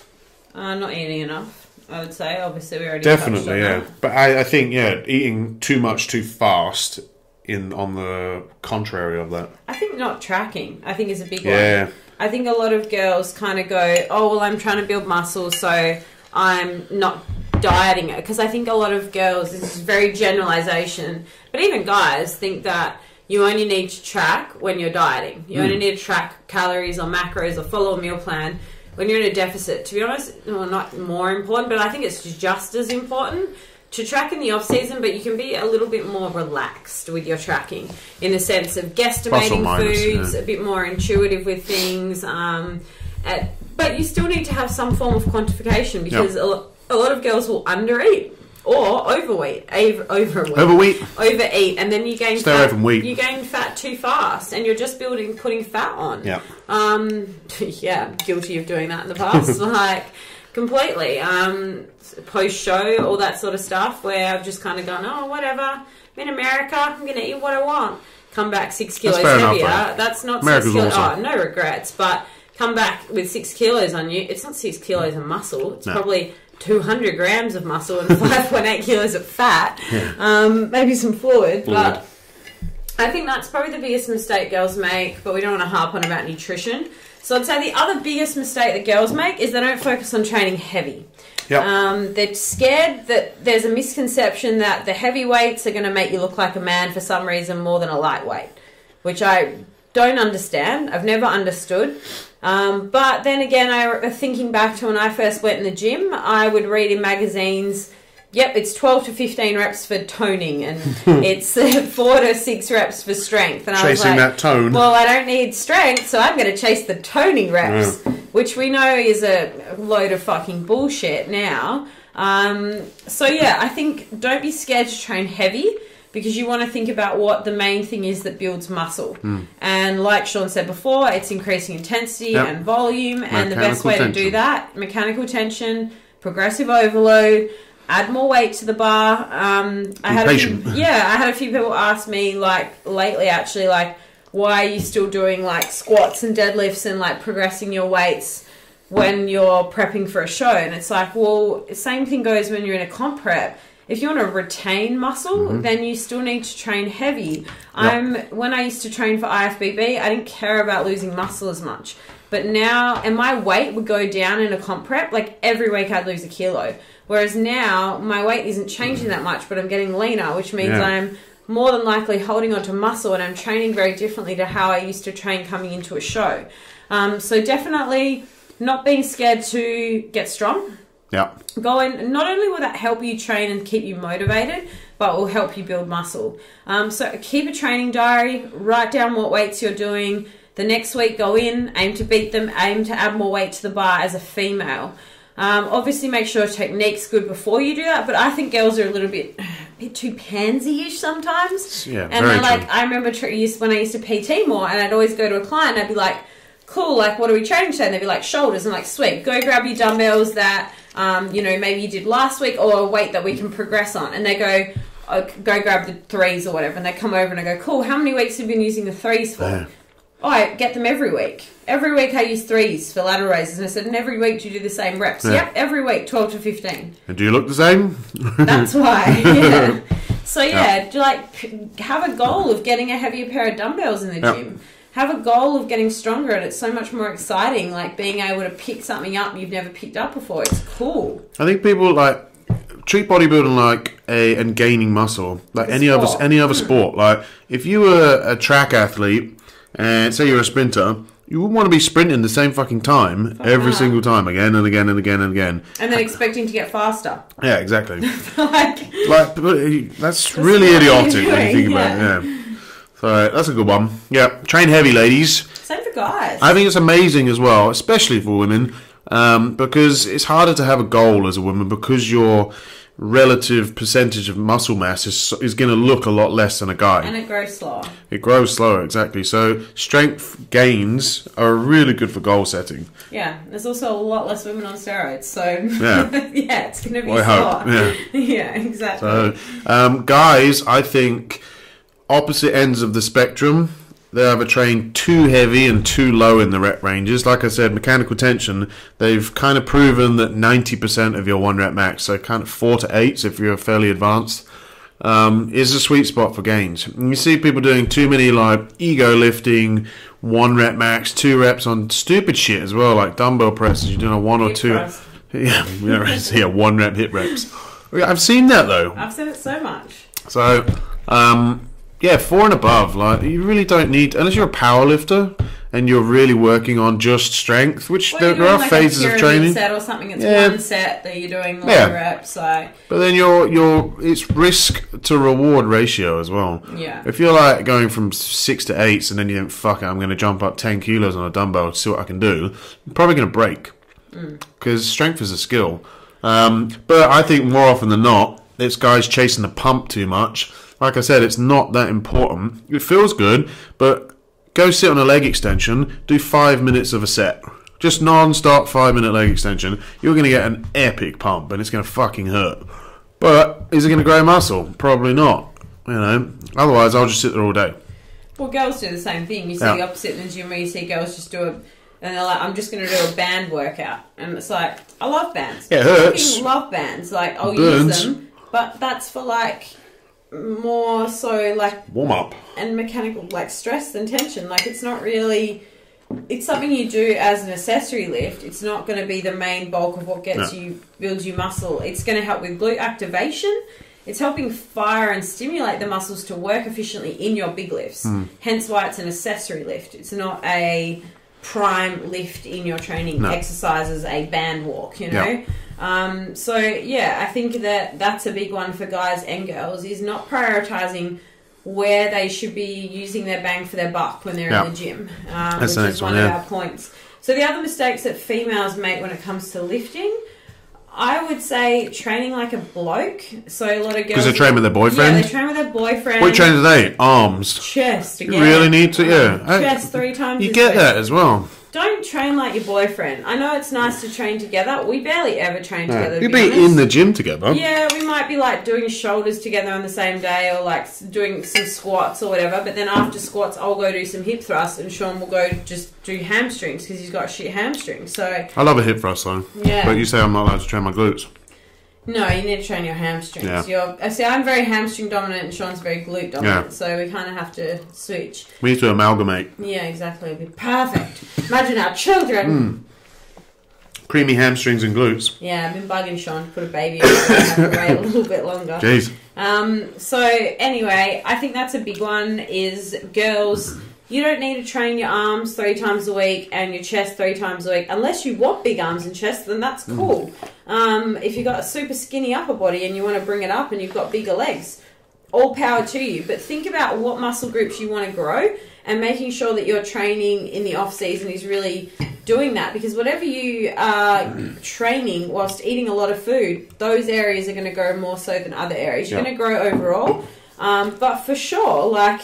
Uh, not eating enough. I would say. Obviously, we already Definitely, yeah. that. But I, I think, yeah, eating too much too fast. In on the contrary of that, I think not tracking. I think is a big Yeah. one. I think a lot of girls kind of go, "Oh, well, I'm trying to build muscle, so I'm not dieting it." Because I think a lot of girls, this is very generalization, but even guys think that you only need to track when you're dieting. You only need to track calories or macros or follow a meal plan when you're in a deficit. To be honest, well, not more important, but I think it's just as important to track in the off season, but you can be a little bit more relaxed with your tracking in the sense of guesstimating minus, foods, yeah. a bit more intuitive with things. Um, at, but you still need to have some form of quantification because a, lo- a lot of girls will undereat or overeat, over, overeat, overweight. overeat, and then you gain Stay fat, away from wheat. You gain fat too fast, and you're just building, putting fat on. Yeah. Um, [LAUGHS] yeah, guilty of doing that in the past. [LAUGHS] like, completely. Um, Post show, all that sort of stuff, where I've just kind of gone, oh, whatever. I'm in America. I'm going to eat what I want. Come back six kilos enough, heavier. though. That's not America's six kilos. awesome. Oh, no regrets. But come back with six kilos on you. It's not six kilos of muscle. It's No. probably 200 grams of muscle and [LAUGHS] 5.8 kilos of fat. Um, maybe some fluid, but. I think that's probably the biggest mistake girls make, but we don't want to harp on about nutrition. So I'd say the other biggest mistake that girls make is they don't focus on training heavy. Yep. Um, they're scared that there's a misconception that the heavy weights are going to make you look like a man for some reason more than a lightweight, which I don't understand. I've never understood. Um, but then again, I thinking back to when I first went in the gym, I would read in magazines. Yep, it's 12 to 15 reps for toning and [LAUGHS] it's uh, 4 to 6 reps for strength. And I was Chasing like, that tone. well, I don't need strength, so I'm going to chase the toning reps, which we know is a load of fucking bullshit now. Um, so yeah, I think don't be scared to train heavy because you want to think about what the main thing is that builds muscle. Hmm. And like Sean said before, it's increasing intensity Yep. and volume, and the best Mechanical way to do that, mechanical tension, progressive overload. Add more weight to the bar. Um, I had patient. A few, [LAUGHS] yeah, I had a few people ask me like lately, actually, like why are you still doing like squats and deadlifts and like progressing your weights when you're prepping for a show? And it's like, well, same thing goes when you're in a comp prep. If you want to retain muscle, Mm-hmm. then you still need to train heavy. I'm when I used to train for IFBB, I didn't care about losing muscle as much. But now, and my weight would go down in a comp prep. Like every week, I'd lose a kilo. Whereas now, my weight isn't changing that much, but I'm getting leaner, which means Yeah. I'm more than likely holding onto muscle and I'm training very differently to how I used to train coming into a show. Um, so definitely not being scared to get strong. Yeah. Go in. Not only will that help you train and keep you motivated, but will help you build muscle. Um, so keep a training diary. Write down what weights you're doing. The next week, go in, aim to beat them, aim to add more weight to the bar as a female. Um, obviously, make sure technique's good before you do that. But I think girls are a little bit, [SIGHS] a bit too pansy-ish sometimes. Yeah, and they're like, true. I remember when I used to PT more, and I'd always go to a client, I'd be like, cool, like, what are we training today? And they'd be like, shoulders. And I'm like, sweet, go grab your dumbbells that, um, you know, maybe you did last week or a weight that we can progress on. And they go, oh, go grab the threes or whatever. And they come over and I go, cool, how many weeks have you been using the threes for? Yeah. Oh, I get them every week. Every week I use threes for lateral raises. And I said, and every week do you do the same reps? Yeah. Yep, every week, 12 to 15. And do you look the same? That's [LAUGHS] why. [LAUGHS] Yeah. So yeah, do you like have a goal of getting a heavier pair of dumbbells in the Yeah. gym. Have a goal of getting stronger, and it's so much more exciting. Like being able to pick something up you've never picked up before. It's cool. I think people like treat bodybuilding like a and gaining muscle like any other sport. any other sport. Like if you were a track athlete and say you're a sprinter, you wouldn't want to be sprinting the same fucking time every not. single time again and again and again and again. And then expecting to get faster. Yeah, exactly. [LAUGHS] like like uh, that's really idiotic when you think doing, about it. Yeah. So that's a good one. Yeah, train heavy, ladies. same for guys. I think it's amazing as well, especially for women, um, because it's harder to have a goal as a woman because your relative percentage of muscle mass is is going to look a lot less than a guy. and it grows slower. it grows slower, exactly. So strength gains are really good for goal setting. Yeah, there's also a lot less women on steroids, so Yeah. [LAUGHS] yeah, it's gonna be I hope, slower. yeah. [LAUGHS] yeah, exactly. So, um, guys, I think opposite ends of the spectrum. They either train too heavy and too low in the rep ranges. Like I said, mechanical tension, they've kind of proven that 90% of your one rep max, so kind of four to eight if you're fairly advanced, um, is a sweet spot for gains. And you see people doing too many like ego lifting, one rep max, two reps on stupid shit as well, like dumbbell presses. You're doing a one or Hip two. [LAUGHS] Yeah, we don't really see a one rep hip reps. I've seen that though. I've said it so much. So, um, yeah, four and above. Like you really don't need unless you're a power lifter and you're really working on just strength, which Well, there, there are like, phases a of training. set or something. It's Yeah. one set that you're doing low Yeah. reps. So But then your your it's risk to reward ratio as well. Yeah. If you're like going from six to eights and then you think, fuck it, I'm going to jump up ten kilos on a dumbbell to see what I can do, you're probably going to break Mm. because strength is a skill. Um, but I think more often than not, it's guys chasing the pump too much. Like I said, it's not that important. It feels good, but go sit on a leg extension, do five minutes of a set. Just non-stop five minute leg extension. You're going to get an epic pump and it's going to fucking hurt. But is it going to grow muscle? Probably not. You know. Otherwise, I'll just sit there all day. well, girls do the same thing. You see Yeah. the opposite in the gym where you see girls just do it. And they're like, I'm just going to do a band workout. And it's like, I love bands. Yeah, it I hurts. fucking love bands. Like, I'll Burns. use them. But that's for like more so like Warm up. and mechanical like stress and tension. Like it's not really it's something you do as an accessory lift. It's not going to be the main bulk of what gets No. you builds you muscle. It's going to help with glute activation. It's helping fire and stimulate the muscles to work efficiently in your big lifts. Hmm. Hence why it's an accessory lift. It's not a prime lift in your training No. exercises, a band walk, you know? Yeah. Um, so yeah, I think that that's a big one for guys and girls is not prioritizing where they should be using their bang for their buck when they're Yeah. in the gym, um, That's the which next is one, one of our points. So the other mistakes that females make when it comes to lifting, I would say training like a bloke. So a lot of girls Because they train with their boyfriend. Yeah, they train with their boyfriend. what train today? Arms. Chest You again. really need to, yeah. Chest three times. You get that as well. Don't train like your boyfriend. I know it's nice to train together. We barely ever train together. to You'd be be in the gym together. Yeah, we might be like doing shoulders together on the same day or like doing some squats or whatever. But then after squats, I'll go do some hip thrusts and Sean will go just do hamstrings because he's got shit hamstrings. So, I love a hip thrust though. yeah. But you say I'm not allowed to train my glutes. No, you need to train your hamstrings. Yeah. You're, see, I'm very hamstring dominant and Sean's very glute dominant. yeah. So we kind of have to switch. We need to amalgamate. Yeah, exactly. It'd be perfect. Imagine our children. Creamy hamstrings and glutes. Yeah, I've been bugging Sean to put a baby on. so I have to wait a little bit longer. Jeez. Um, so anyway, I think that's a big one. Is girls, you don't need to train your arms three times a week and your chest three times a week unless you want big arms and chest. Then that's cool. Um, if you've got a super skinny upper body and you want to bring it up and you've got bigger legs, all power to you. But think about what muscle groups you want to grow and making sure that your training in the off season is really doing that because whatever you are [CLEARS THROAT] training whilst eating a lot of food, those areas are going to grow more so than other areas. You're Yeah. going to grow overall, um, but for sure, like.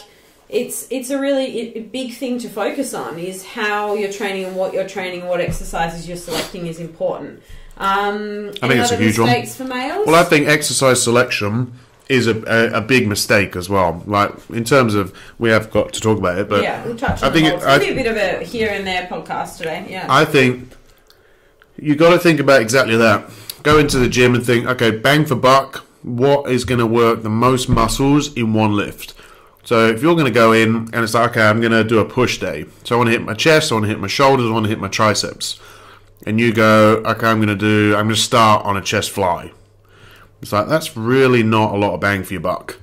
It's it's a really big thing to focus on is how you're training and what you're training and what exercises you're selecting is important. Um, I think it's a huge one. for males. Well, I think exercise selection is a, a, a big mistake as well. Like in terms of we have got to talk about it, but yeah, we'll touch I on think it, I- a bit of a here and there podcast today. Yeah. I think you got to think about exactly that. Go into the gym and think, okay, bang for buck, what is going to work the most muscles in one lift. So if you're going to go in and it's like, okay, I'm going to do a push day. So I want to hit my chest, I want to hit my shoulders, I want to hit my triceps. And you go, okay, I'm going to do, I'm going to start on a chest fly. It's like, that's really not a lot of bang for your buck.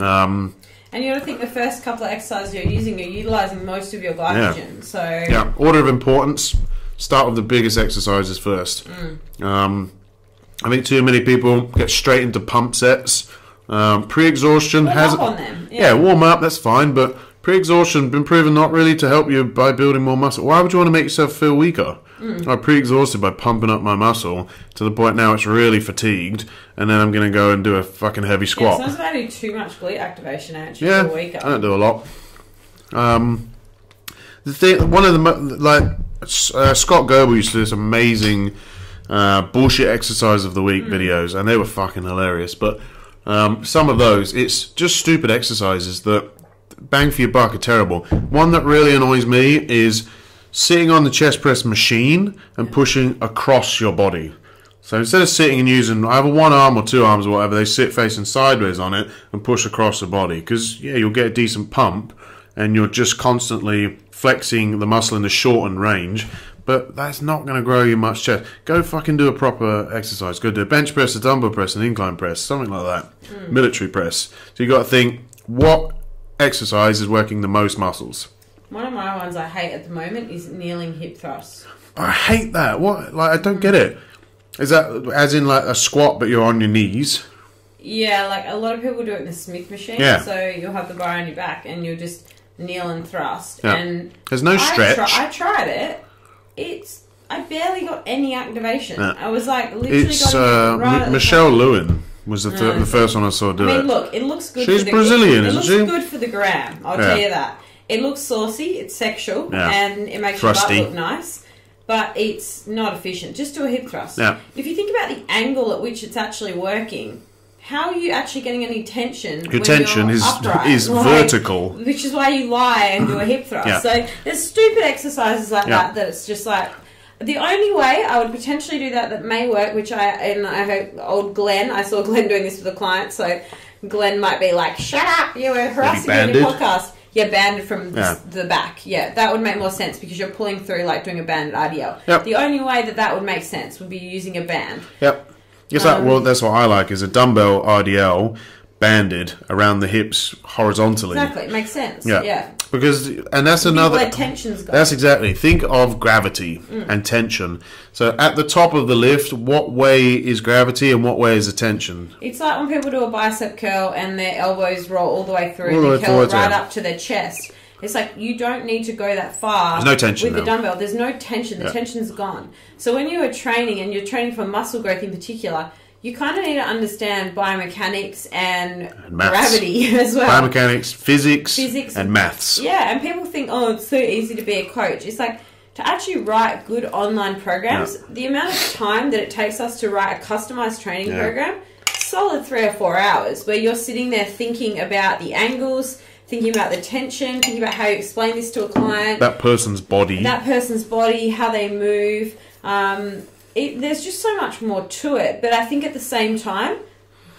Um, And you got to think the first couple of exercises you're using, you're utilizing most of your glycogen. So Yeah, order of importance. Start with the biggest exercises first. Um, I think too many people get straight into pump sets. Um, pre-exhaustion warm has up on them. yeah. warm up. That's fine, but pre-exhaustion been proven not really to help you by building more muscle. Why would you want to make yourself feel weaker? I'm pre-exhausted by pumping up my muscle to the point now it's really fatigued, and then I'm going to go and do a fucking heavy Yeah, squat. sometimes if I do too much glute activation. Actually, yeah, weaker. I don't do a lot. Um, the thing, one of the like uh, Scott Goebel used to do this amazing uh, bullshit exercise of the week videos, and they were fucking hilarious. But um, some of those, it's just stupid exercises that bang for your buck are terrible. One that really annoys me is sitting on the chest press machine and pushing across your body. So instead of sitting and using either one arm or two arms or whatever, they sit facing sideways on it and push across the body. Because yeah, you'll get a decent pump, and you're just constantly flexing the muscle in the shortened range. But that's not going to grow you much chest. Go fucking do a proper exercise. Go do a bench press, a dumbbell press, an incline press, something like that. Hmm. Military press. So you got to think what exercise is working the most muscles. One of my ones I hate at the moment is kneeling hip thrusts. I hate that. What? Like I don't get it. Is that as in like a squat, but you're on your knees? Yeah, like a lot of people do it in the Smith machine. Yeah. So you'll have the bar on your back and you'll just kneel and thrust. Yeah. And There's no I, stretch. tri- I tried it. It's I barely got any activation. Yeah. I was like literally It's got uh, right M- Michelle. Lewin was the, th- No. the first one I saw do I mean, it. look, it looks good. She's for the, Brazilian, it isn't looks good for the gram. I'll Yeah. tell you that. It looks saucy. It's sexual, Yeah. and it makes Thrusty. your butt look nice. But it's not efficient. Just do a hip thrust. Yeah. If you think about the angle at which it's actually working, how are you actually getting any tension? Your tension is upright? is Like, vertical. which is why you lie and do a hip thrust. Yeah. So there's stupid exercises like Yeah. that that it's just like the only way I would potentially do that that may work, which I and I hope old Glenn, I saw Glenn doing this with a client, so Glenn might be like, "Shut up, you were harassing me in your podcast." Yeah, banded from the, Yeah. the back. Yeah, that would make more sense because you're pulling through like doing a banded RDL. Yep. The only way that that would make sense would be using a band. Yep. Yes, that, Um, well, that's what I like is a dumbbell RDL banded around the hips horizontally. Exactly, it makes sense. Yeah. yeah. Because and that's People another where tension's gone. That's exactly. Think of gravity Mm. and tension. So at the top of the lift, what way is gravity and what way is the tension? It's like when people do a bicep curl and their elbows roll all the way through All and the they curl right up to their chest. It's like you don't need to go that far. There's no tension with the dumbbell. There's no tension. The Yeah. tension's gone. So when you are training and you're training for muscle growth in particular, you kind of need to understand biomechanics and, maths. gravity [LAUGHS] as well. Biomechanics, physics, Physics. and maths. Yeah, and people think, oh, it's so easy to be a coach. It's like to actually write good online programs, the amount of time that it takes us to write a customized training Yeah. program, solid three or four hours, where you're sitting there thinking about the angles, thinking about the tension, thinking about how you explain this to a client, That person's body. that person's body, how they move. Um, it, there's just so much more to it. But I think at the same time,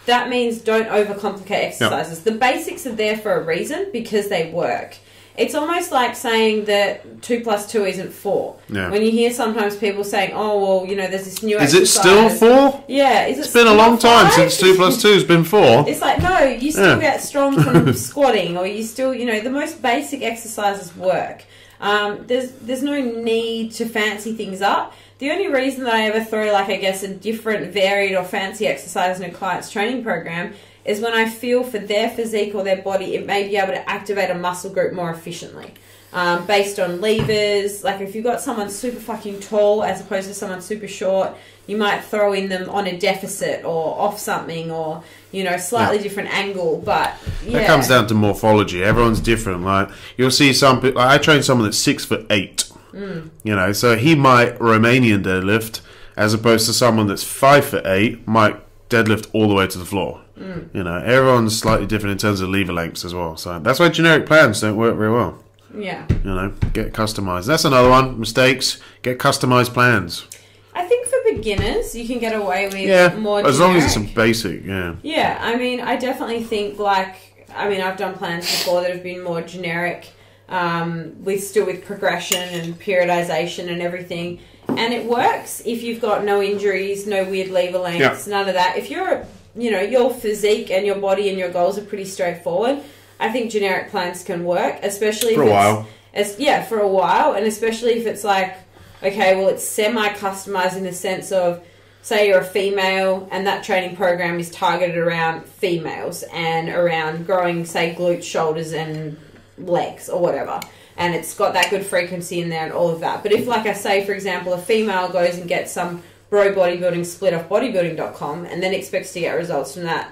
that means don't overcomplicate exercises. The basics are there for a reason because they work. It's almost like saying that two plus two isn't four. Yeah. When you hear sometimes people saying, "Oh, well, you know, there's this new is it still exercise." four? Yeah, is it It's been a long time five? since two plus two has been four. It's like no, you still Yeah. get strong from [LAUGHS] squatting, or you still, you know, the most basic exercises work. Um, there's there's no need to fancy things up. The only reason that I ever throw like I guess a different, varied or fancy exercise in a client's training program is when I feel for their physique or their body, it may be able to activate a muscle group more efficiently. Um, based on levers, like if you've got someone super fucking tall as opposed to someone super short, you might throw in them on a deficit or off something or you know slightly different angle. But yeah, That comes down to morphology. Everyone's different. Like you'll see some. Like, I train someone that's six foot eight. Mm. You know, so he might Romanian deadlift as opposed to someone that's five foot eight might deadlift all the way to the floor. Mm. You know, everyone's slightly different in terms of lever lengths as well. So that's why generic plans don't work very well. yeah. You know, get customized. That's another one. Mistakes. Get customized plans. I think for beginners, you can get away with Yeah, more. as long as it's a basic. Yeah, Yeah, I mean, I definitely think like I mean, I've done plans before that have been more generic, um, with still with progression and periodization and everything, and it works if you've got no injuries, no weird lever lengths, none of that. If you're, you know, your physique and your body and your goals are pretty straightforward, I think generic plans can work, especially for if a while. as yeah, for a while, and especially if it's like, okay, well, it's semi customized in the sense of, say, you're a female, and that training program is targeted around females and around growing, say, glutes, shoulders, and legs or whatever. And it's got that good frequency in there and all of that. But if, like I say, for example, a female goes and gets some bro bodybuilding split off bodybuilding.com and then expects to get results from that,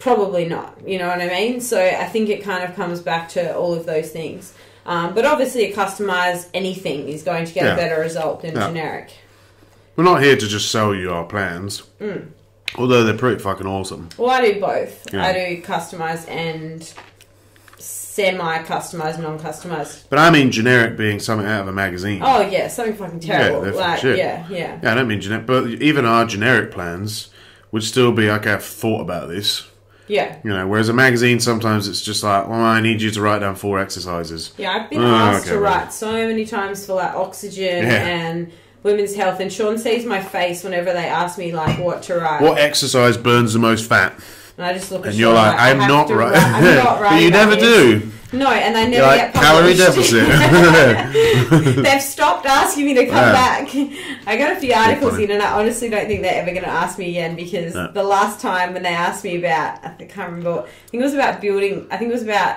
probably not. You know what I mean? So I think it kind of comes back to all of those things. Um, but obviously, a customized anything is going to get Yeah. a better result than Yeah. generic. We're not here to just sell you our plans, Mm. although they're pretty fucking awesome. Well, I do both. Yeah. I do customized and semi customized, non customized. But I mean generic being something out of a magazine. Oh, yeah, something fucking terrible. fucking like, shit. yeah, yeah. Yeah, I don't mean generic, but even our generic plans would still be like, I've thought about this. Yeah. You know, whereas a magazine sometimes it's just like, well, I need you to write down four exercises. Yeah, I've been Oh, asked okay, to write so many times for like oxygen Yeah. and women's health, and Sean sees my face whenever they ask me like what to write, What exercise burns the most fat? And I just look And you're like, I I'm not right. I'm not but you never do. No, and I never You're get like calorie deficit. [LAUGHS] [LAUGHS] They've stopped asking me to come Yeah. back. I got a few articles in, and I honestly don't think they're ever going to ask me again because No. the last time when they asked me about, I can't remember. I think it was about building. I think it was about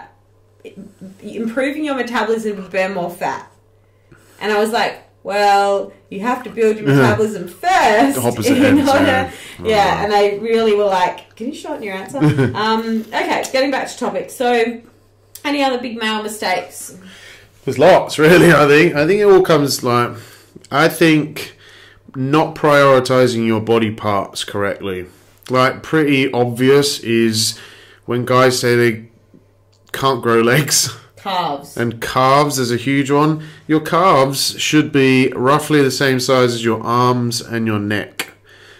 improving your metabolism to burn more fat, and I was like. Well, you have to build your metabolism first. The opposite [LAUGHS] in order- yeah. yeah, and they really were like, "Can you shorten your answer?" [LAUGHS] um, okay, getting back to topic. So, any other big male mistakes? There's lots, really. I think. I think it all comes like. I think not prioritizing your body parts correctly. Like pretty obvious is when guys say they can't grow legs. [LAUGHS] Calves. And calves is a huge one. Your calves should be roughly the same size as your arms and your neck.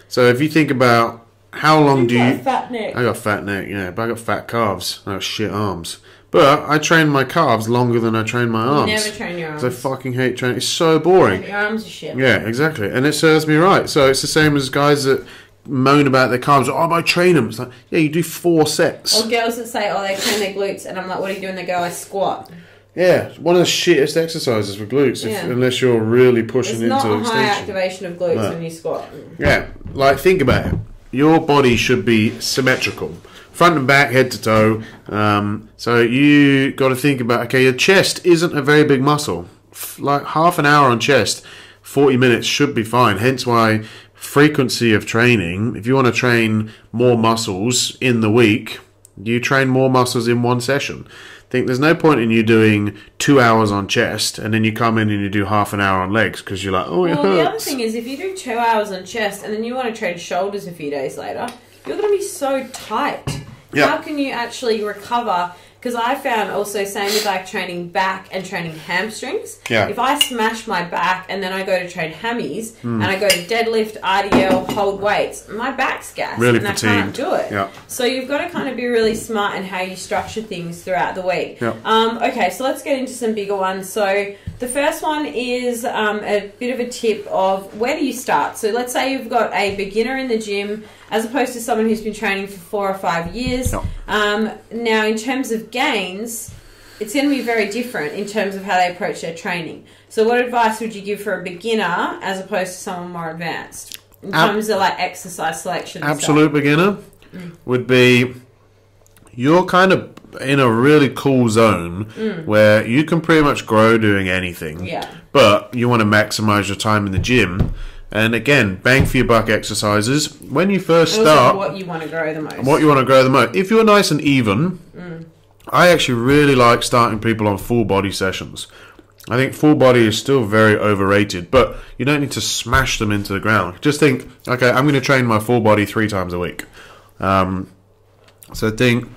So if you think about how long do Got a you fat neck. I got fat neck, yeah, but I got fat calves. I got shit arms. But I train my calves longer than I train my You arms. never train your arms. I fucking hate training. It's so boring. Your arms are shit. Yeah, exactly. And it serves me right. So it's the same as guys that moan about their calves. Oh, I train them. It's like, yeah, you do four sets. Or girls that say, oh, they train their glutes, and I'm like, what are you doing? They go, I squat. Yeah, one of the shittest exercises for glutes, if, Yeah. unless you're really pushing It's not into a high extension. activation of glutes No. when you squat. Yeah, like think about it. Your body should be symmetrical, front and back, head to toe. Um, so you got to think about okay, your chest isn't a very big muscle. F- Like half an hour on chest, forty minutes should be fine. Hence why frequency of training. If you want to train more muscles in the week, you train more muscles in one session. think there's no point in you doing two hours on chest and then you come in and you do half an hour on legs because you're like, oh, it Well, the other thing is, if you do two hours on chest and then you want to train shoulders a few days later, you're going to be so tight. Yeah. How can you actually recover? Because I found also same with like training back and training hamstrings. Yeah. If I smash my back and then I go to train hammies Hmm. and I go to deadlift, RDL, hold weights, my back's gassed Really and I can't do it. Yeah. So you've got to kind of be really smart in how you structure things throughout the week. Yeah. Um, okay, so let's get into some bigger ones. So the first one is um, a bit of a tip of where do you start? So let's say you've got a beginner in the gym as opposed to someone who's been training for four or five years. Yeah. Um, now, in terms of gains, it's going to be very different in terms of how they approach their training. So, what advice would you give for a beginner as opposed to someone more advanced in Ab- terms of like exercise selection? absolute beginner would be you're kind of in a really cool zone where you can pretty much grow doing anything. Yeah. But you want to maximize your time in the gym. And again, bang for your buck exercises. When you first also start, what you want to grow the most. what you want to grow the most. If you're nice and even, I actually really like starting people on full body sessions. I think full body is still very overrated, but you don't need to smash them into the ground. Just think, okay, I'm going to train my full body three times a week. Um, so think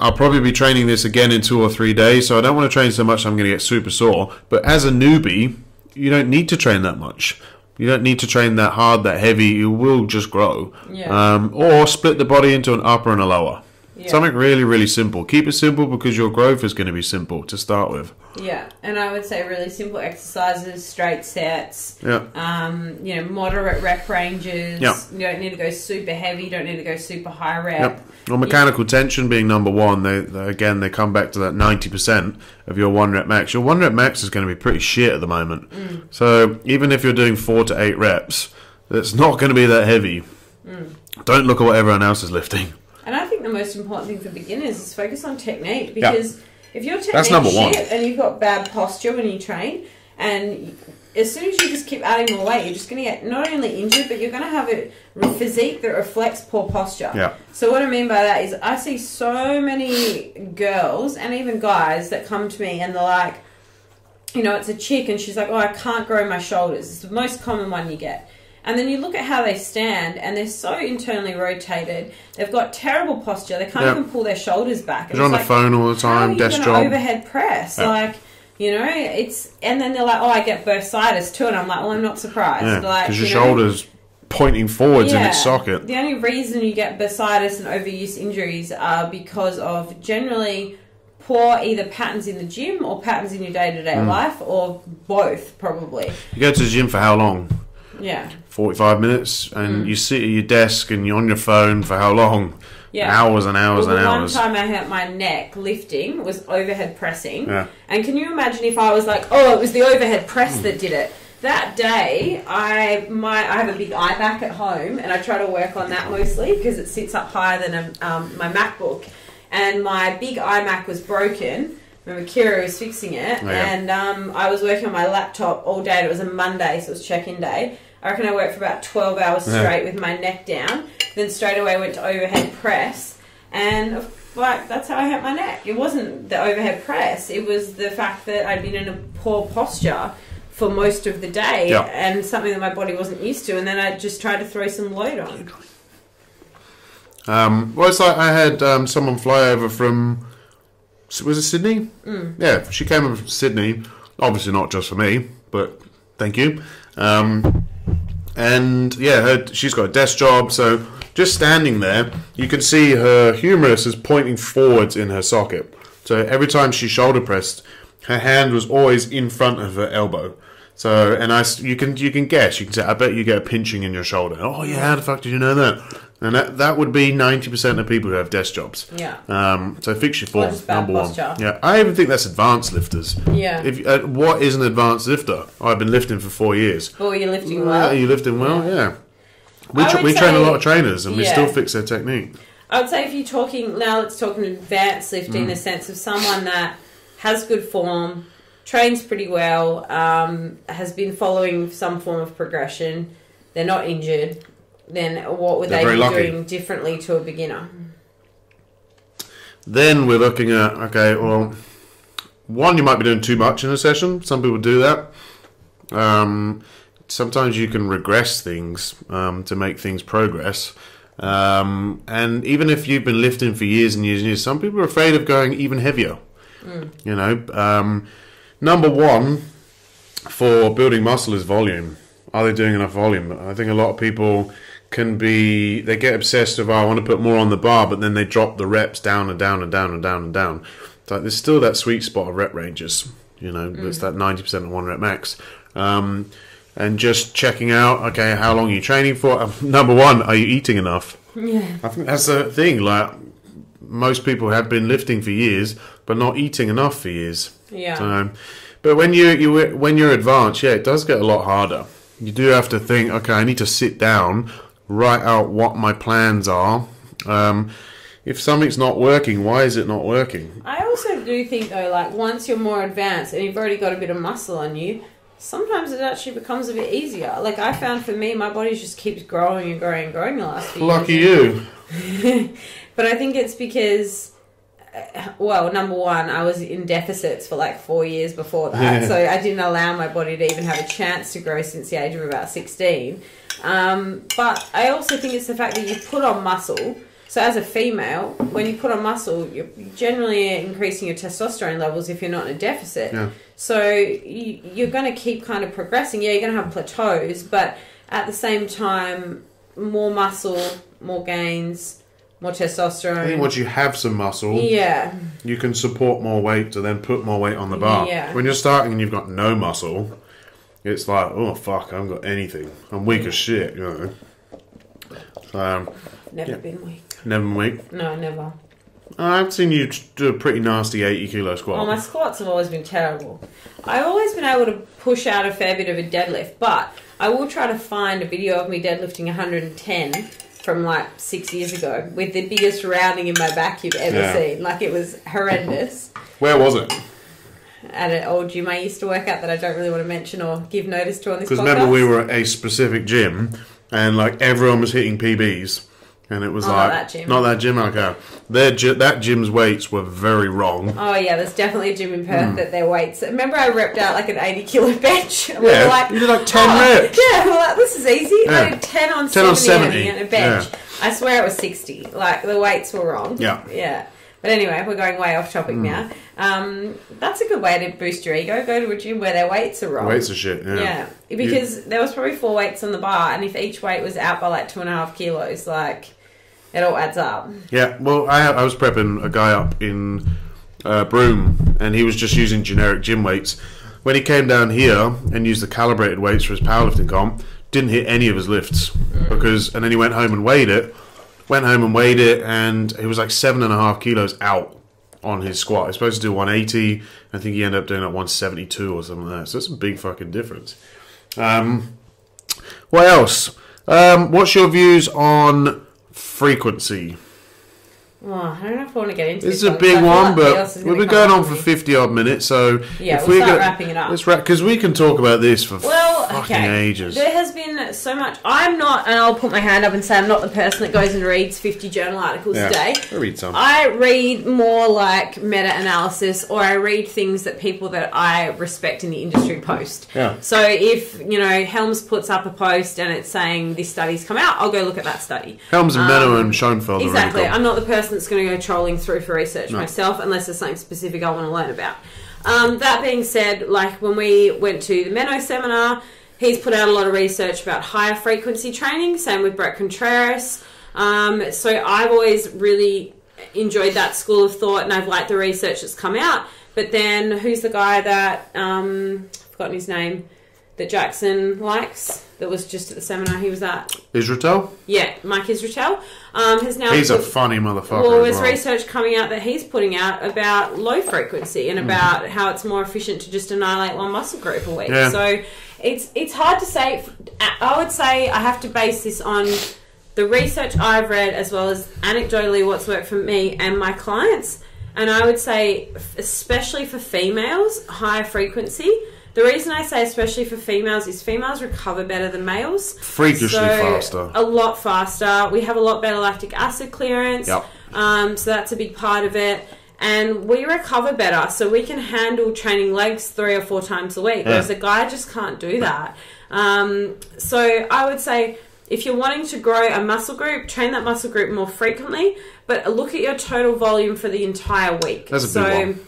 I'll probably be training this again in two or three days, so I don't want to train so much I'm going to get super sore. But as a newbie, you don't need to train that much. You don't need to train that hard, that heavy. You will just grow. Yeah. Um, or split the body into an upper and a lower. Yeah. Something really, really simple. Keep it simple because your growth is going to be simple to start with. Yeah, and I would say really simple exercises, straight sets, Yeah. um, you know, moderate rep ranges. Yeah. You don't need to go super heavy. You don't need to go super high rep. Yep. Well, mechanical tension being number one, they, they again they come back to that ninety percent of your one rep max. Your one rep max is going to be pretty shit at the moment. Mm. So even if you're doing four to eight reps, it's not going to be that heavy. Mm. Don't look at what everyone else is lifting. And I think the most important thing for beginners is focus on technique because if your technique That's number shit one. and you've got bad posture when you train, and as soon as you just keep adding more weight, you're just going to get not only injured, but you're going to have a physique that reflects poor posture. Yeah. So what I mean by that is I see so many girls and even guys that come to me and they're like, you know, it's a chick and she's like, oh, I can't grow my shoulders. It's the most common one you get. And then you look at how they stand and they're so internally rotated. They've got terrible posture. They can't Yeah. even pull their shoulders back. You're on the phone all the time. how are you desk job. overhead press? Yeah. Like, you know, it's and then they're like, oh, I get bursitis too, and I'm like, well, I'm not surprised. Yeah, like, because your you know, shoulders pointing forwards in its socket. The only reason you get bursitis and overuse injuries are because of generally poor either patterns in the gym or patterns in your day to day life, or both, probably. You go to the gym for how long? Yeah. 45 minutes, and you sit at your desk and you're on your phone for how long? Mm. Yeah. Hours and hours Well, and the hours. one time I hurt my neck lifting was overhead pressing. Yeah. And can you imagine if I was like, oh, it was the overhead press that did it? That day, I my I have a big iMac at home, and I try to work on that mostly because it sits up higher than a, um, my MacBook. And my big iMac was broken. Remember, Kira was fixing it, Oh, yeah. and um, I was working on my laptop all day. and It was a Monday, so it was check-in day. I reckon I worked for about twelve hours Yeah. straight with my neck down. Then straight away went to overhead press, and like that's how I hurt my neck. It wasn't the overhead press; it was the fact that I'd been in a poor posture for most of the day, Yeah. and something that my body wasn't used to. And then I just tried to throw some load on. Um, well, it's like I had um, someone fly over from. Was it Sydney? Mm. Yeah, she came over from Sydney. Obviously, not just for me, but thank you. Um, and yeah, her, she's got a desk job, so just standing there, you can see her humerus is pointing forwards in her socket. So every time she shoulder pressed, her hand was always in front of her elbow. So, and I, you can you can guess. You can say, I bet you get a pinching in your shoulder. Oh yeah, how the fuck did you know that? And that that would be ninety percent of people who have desk jobs. Yeah. Um, so fix your form, number posture. one. Yeah, I even think that's advanced lifters. Yeah. If uh, what is an advanced lifter? Oh, I've been lifting for four years. Oh, you're lifting Well, well. you lifting well, yeah. We, tra- we train a lot of trainers, and we still fix their technique. I would say if you're talking now, let's talk advanced lifting Mm. in the sense of someone that has good form, trains pretty well, um, has been following some form of progression, they're not injured. Then what would They're they be lucky. doing differently to a beginner? Then we're looking at okay, well, one you might be doing too much in a session. Some people do that. Um, sometimes you can regress things um, to make things progress. Um, and even if you've been lifting for years and years and years, some people are afraid of going even heavier. You know, um, number one for building muscle is volume. Are they doing enough volume? I think a lot of people can be they get obsessed with oh, I want to put more on the bar, but then they drop the reps down and down and down and down and down. It's like there's still that sweet spot of rep ranges. You know, it's that ninety percent of one rep max. Um, and just checking out, okay, how long are you training for? Um, [LAUGHS] Number one, are you eating enough? Yeah. I think that's the thing. Like most people have been lifting for years, but not eating enough for years. Yeah. So, but when you you when you're advanced, yeah, it does get a lot harder. You do have to think. Okay, I need to sit down, write out what my plans are. Um, if something's not working, why is it not working? I also do think though, like once you're more advanced and you've already got a bit of muscle on you, sometimes it actually becomes a bit easier. Like I found for me, my body just keeps growing and growing and growing the last few Lucky years. you. [LAUGHS] but I think it's because, well, number one, I was in deficits for like four years before that, Yeah. so I didn't allow my body to even have a chance to grow since the age of about sixteen. Um, but I also think it's the fact that you put on muscle. So as a female, when you put on muscle, you're generally increasing your testosterone levels if you're not in a deficit. Yeah. So you, you're going to keep kind of progressing. Yeah, you're going to have plateaus, but at the same time, more muscle, more gains, more testosterone. I think once you have some muscle, Yeah, you can support more weight to then put more weight on the bar. Yeah. When you're starting and you've got no muscle, it's like, oh fuck, I haven't got anything. I'm weak as shit, you know. So, um, never Yeah. been weak. never been weak. No, never. I've seen you do a pretty nasty 80 kilo squat. Oh, my squats have always been terrible. I've always been able to push out a fair bit of a deadlift, but I will try to find a video of me deadlifting 110 from like six years ago with the biggest rounding in my back you've ever Yeah. seen. Like it was horrendous. Where was it? At an old gym I used to work at that I don't really want to mention or give notice to on this Because remember, we were at a specific gym and like everyone was hitting PBs. And it was Oh, not like, that gym. not that gym, okay. Their, that gym's weights were very wrong. Oh yeah, there's definitely a gym in. Perth hmm. that their weights. Remember, I repped out like an 80 kilo [LAUGHS] bench. And we Yeah, were like, you did like 10 "Oh, reps." Yeah, we're like, this is easy. I did 10 on 10 on 70, 70, on a bench. yeah. I swear it was 60. Like the weights were wrong. Yeah. yeah. But anyway, we're going way off topic Hmm. now. Um, that's a good way to boost your ego. Go to a gym where their weights are wrong. Weights are shit, yeah. Yeah, because there was probably four weights on the bar, and if each weight was out by like two and a half kilos, like it all adds up. Yeah, well, I, I was prepping a guy up in uh, Broome, and he was just using generic gym weights. When he came down here and used the calibrated weights for his powerlifting comp, didn't hit any of his lifts because, and then he went home and weighed it. Went home and weighed it, and it was like seven and a half kilos out on his squat. He's supposed to do 180. I think he ended up doing like 172 or something like that. So that's a big fucking difference. Um, what else? Um, what's your views on frequency? Oh, I don't know if I want to get into This is a one, 'cause I big one, but we've been going on for fifty odd minutes, so Yeah, if we'll we start go- wrapping it up. Let's wrap because we can talk about this for Well, fucking okay. ages. There has been so much. I'm not, and I'll put my hand up and say I'm not the person that goes and reads 50 journal articles a day. I read some. I read more like meta analysis, or I read things that people that I respect in the industry post. Yeah. So if you know Helms puts up a post and it's saying this study's come out, I'll go look at that study. Helms and Menno and Schoenfeld. are Um, Exactly. I'm not the person that's going to go trolling through for research No. myself unless there's something specific I want to learn about. Um, that being said, like when we went to the Menno seminar, he's put out a lot of research about higher frequency training. Same with Brett Contreras. Um, so I've always really enjoyed that school of thought, and I've liked the research that's come out. But then, who's the guy that um, I've forgotten his name that Jackson likes? That was just at the seminar he was at. Israetel? Yeah, Mike Israetel um, has now. He's a funny motherfucker. well, there's well. research coming out that he's putting out about low frequency Mm. and about how it's more efficient to just annihilate one muscle group a week. Yeah. So it's it's hard to say. I would say I have to base this on the research I've read as well as anecdotally what's worked for me and my clients. And I would say, especially for females, higher frequency. The reason I say especially for females is females recover better than males. Freakishly So, faster. A lot faster. We have a lot better lactic acid clearance. Yep. Um, so that's a big part of it. And we recover better. So we can handle training legs three or four times a week, whereas a guy just can't do that. Um, so I would say if you're wanting to grow a muscle group, train that muscle group more frequently, but look at your total volume for the entire week. That's a big so, one.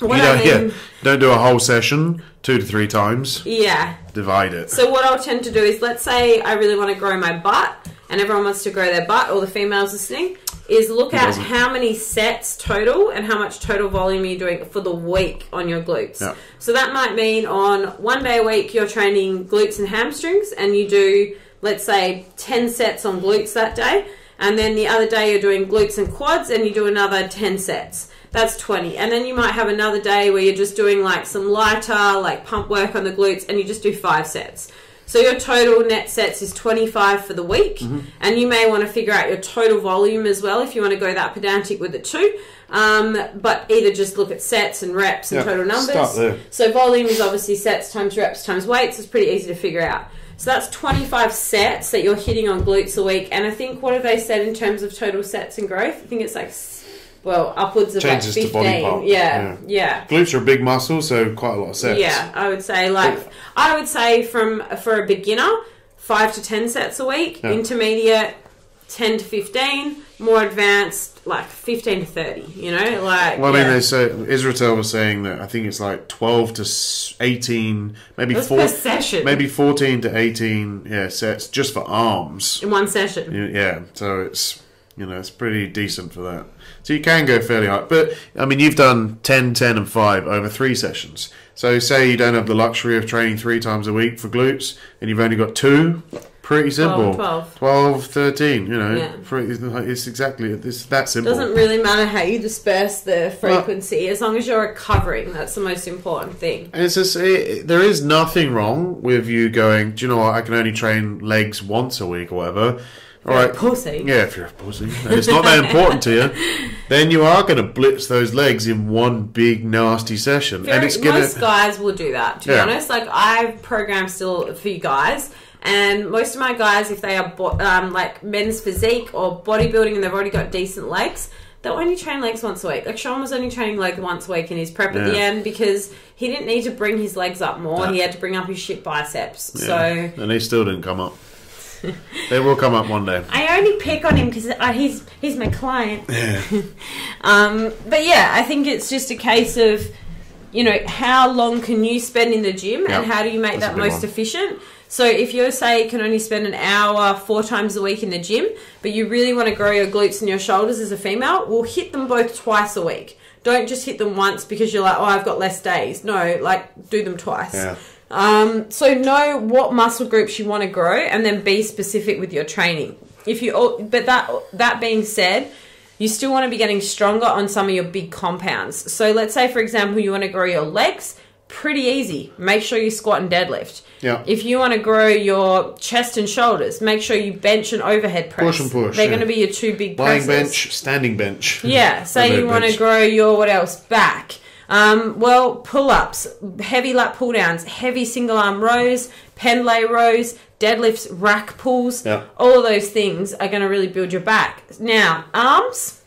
What you I mean, yeah, don't do a whole session, two to three times. yeah, Divide it. So what I'll tend to do is, let's say I really want to grow my butt, and everyone wants to grow their butt, all the females listening, is look at how many sets total and how much total volume you're doing for the week on your glutes. Yeah. So that might mean on one day a week you're training glutes and hamstrings, and you do, let's say, 10 sets on glutes that day, and then the other day you're doing glutes and quads, and you do another 10 sets. That's 20. And then you might have another day where you're just doing like some lighter, like pump work on the glutes, and you just do five sets. So your total net sets is 25 for the week, Mm-hmm. and you may want to figure out your total volume as well if you want to go that pedantic with it too. Um, but either just look at sets and reps and Yeah, total numbers. start there. So volume is obviously sets times reps times weights. It's pretty easy to figure out. So that's 25 sets that you're hitting on glutes a week. And I think what have they said in terms of total sets and growth? I think it's like, well, upwards of Changes to like body 15. part, Yeah, yeah. Glutes are a big muscle, so quite a lot of sets. Yeah, I would say like I would say from for a beginner, five to ten sets a week. Yeah. Intermediate, 10 to 15, more advanced, like 15 to 30, you know? Like, Well, I mean, yeah. they say Israetel was saying that I think it's like twelve to eighteen, maybe four, per session. maybe fourteen to eighteen, yeah, sets just for arms. in one session. Yeah, Yeah, so it's you know it's pretty decent for that. So you can go fairly high. but I mean you've done 10, 10 and five over three sessions. So say you don't have the luxury of training three times a week for glutes, and you've only got two. Pretty simple. 12. 12, 13, you know. Yeah. Pretty, it's exactly it's that simple. Doesn't really matter how you disperse the frequency, as long as you're recovering. That's the most important thing. And it's just, it, there is nothing wrong with you going, do you know what, I can only train legs once a week or whatever. All right. Pussy. Yeah, if you're a pussy and it's not that important to you, [LAUGHS] then you are going to blitz those legs in one big nasty session, and it's going most guys will do that. To Yeah. be honest, like I've programmed still for you guys, and most of my guys, if they are bo- um, like men's physique or bodybuilding, and they've already got decent legs. They'll only train legs once a week. Like Sean was only training legs once a week in his prep at the Yeah. end because he didn't need to bring his legs up more. He had to bring up his shit biceps. Yeah. So and they still didn't come up. [LAUGHS] they will come up one day. I only pick on him because uh, he's he's my client. [LAUGHS] um, but yeah, I think it's just a case of you know how long can you spend in the gym Yeah, and how do you make that's that most one. efficient. So if you say you can only spend an hour four times a week in the gym, but you really want to grow your glutes and your shoulders as a female, we'll hit them both twice a week. Don't just hit them once because you're like, oh, I've got less days. No, like do them twice. Yeah. Um, so know what muscle groups you want to grow, and then be specific with your training. If you, but that that being said, you still want to be getting stronger on some of your big compounds. So let's say, for example, you want to grow your legs. Pretty easy. Make sure you squat and deadlift. Yeah. If you want to grow your chest and shoulders, make sure you bench and overhead press. Push and push, They're yeah. going to be your two big Lying presses. bench, standing bench. Yeah, [LAUGHS] say you want to grow your what else back. Um, well, pull ups, heavy lat pull downs, heavy single arm rows, Pendlay rows, deadlifts, rack pulls. Yeah. All of those things are going to really build your back. Now, arms,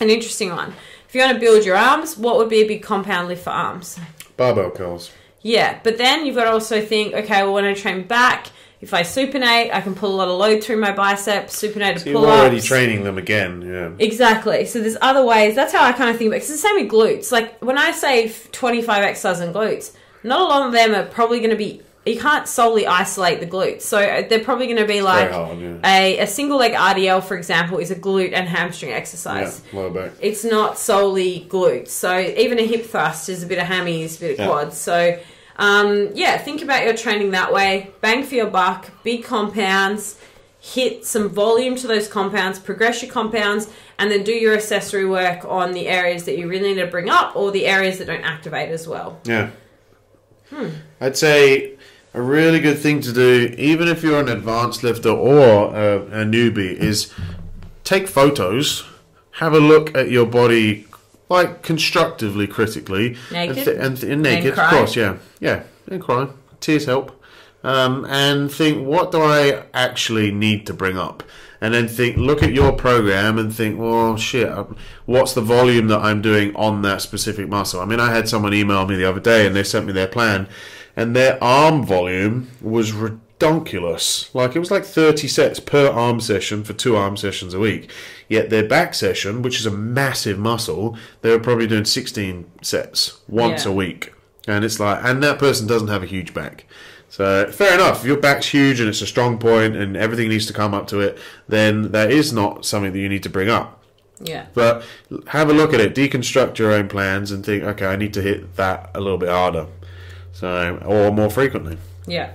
an interesting one. If you want to build your arms, what would be a big compound lift for arms? Barbell curls. Yeah, but then you've got to also think, okay, well, when I train back, if I supinate, I can pull a lot of load through my biceps, supinate to So pull you're already training them again. Yeah. Exactly. So there's other ways. That's how I kind of think about it. it's the same with glutes. Like when I say 25 exercises in glutes, not a lot of them are probably going to be. You can't solely isolate the glutes. So uh, they're probably going to be like hard, yeah. a, a single leg RDL, for example, is a glute and hamstring Yeah, exercise. lower back. It's not solely glutes. So even a hip thrust is a bit of hammies, a bit of Yeah. quads. So um, yeah, think about your training that way. Bang for your buck, big compounds, hit some volume to those compounds, progress your compounds, and then do your accessory work on the areas that you really need to bring up or the areas that don't activate as well. Yeah. Hmm. I'd say a really good thing to do, even if you're an advanced lifter or a, a newbie, is take photos, have a look at your body, like constructively, critically, Naked? and, th- and, and naked, cry? of course, yeah, yeah, and cry. Tears help. Um, and think, what do I actually need to bring up? And then think, look at your program and think, well, shit, um, what's the volume that I'm doing on that specific muscle? I mean, I had someone email me the other day and they sent me their plan, and their arm volume was redonkulous. Like, it was like 30 sets per arm session for two arm sessions a week. Yet their back session, which is a massive muscle, they were probably doing 16 sets once Yeah. a week. And it's like, and that person doesn't have a huge back. So fair enough. If your back's huge and it's a strong point and everything needs to come up to it, then that is not something that you need to bring up. Yeah. But have a look at it, deconstruct your own plans, and think, okay, I need to hit that a little bit harder, so or more frequently. Yeah.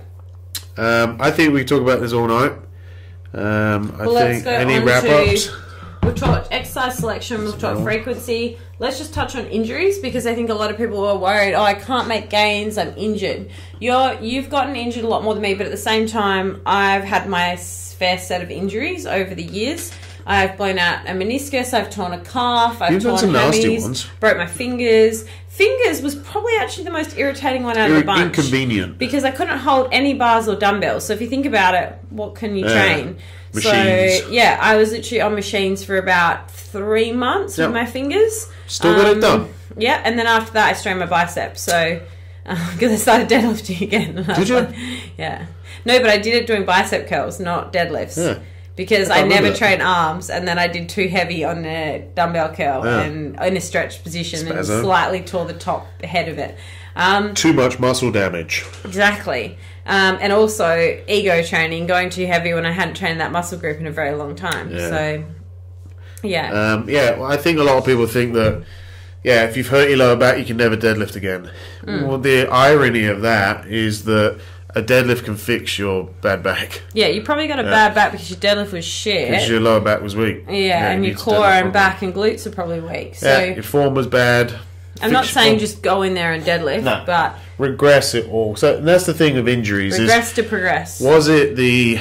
Um, I think we can talk about this all night. Um, I Well, let's think go any wrap ups. We've talked exercise selection, we've talked frequency. Let's just touch on injuries because I think a lot of people are worried. Oh, I can't make gains. I'm injured. You're you've gotten injured a lot more than me, but at the same time, I've had my fair set of injuries over the years. I've blown out a meniscus. I've torn a calf. I've You've done torn some nasty hammies, ones. Broke my fingers. Fingers was probably actually the most irritating one out of the You're bunch inconvenient. because I couldn't hold any bars or dumbbells. So if you think about it, what can you Yeah. train? Machines. So yeah, I was literally on machines for about three months Yep. with my fingers. Still got it Um, done. Yeah, and then after that, I strained my bicep. So [LAUGHS] because I started deadlifting again. [LAUGHS] Did you? yeah. No, but I did it doing bicep curls, not deadlifts. Yeah. Because I I, never remember that. train arms, and then I did too heavy on the dumbbell curl Yeah. and in a stretch position, and slightly tore the top head of it. Um, Too much muscle damage. Exactly. Um, and also ego training, going too heavy when I hadn't trained that muscle group in a very long time. Yeah. So, yeah. Um, yeah, well, I think a lot of people think that, yeah, if you've hurt your lower back, you can never deadlift again. Mm. Well, the irony of that is that a deadlift can fix your bad back yeah, you probably got a bad back because your deadlift was shit. because your lower back was weak. yeah, and you your core and back and glutes are probably weak. So, yeah, your form was bad. I'm not Fix saying form. just go in there and deadlift, No. but regress it all. So that's the thing of injuries regress to progress. was it the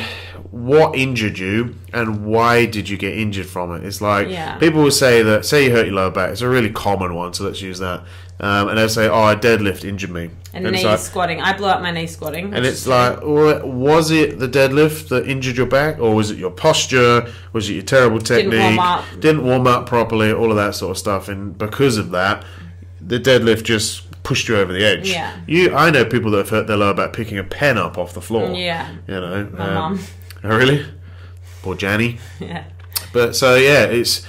what injured you and why did you get injured from it? It's like Yeah. people will say that say you hurt your lower back. It's a really common one, so let's use that. Um, and they'll say, "Oh, a deadlift injured me." And, it's knee like, squatting. I blew up my knee squatting. and it's like, well, was it the deadlift that injured your back, or was it your posture? Was it your terrible technique? Didn't warm up. Didn't warm up properly, all of that sort of stuff. And because of that, the deadlift just pushed you over the edge. Yeah. You, I know people that have hurt their lower back picking a pen up off the floor. Yeah. You know. My um, mum. [LAUGHS] Oh, really? Poor Janny. [LAUGHS] Yeah. But so yeah, it's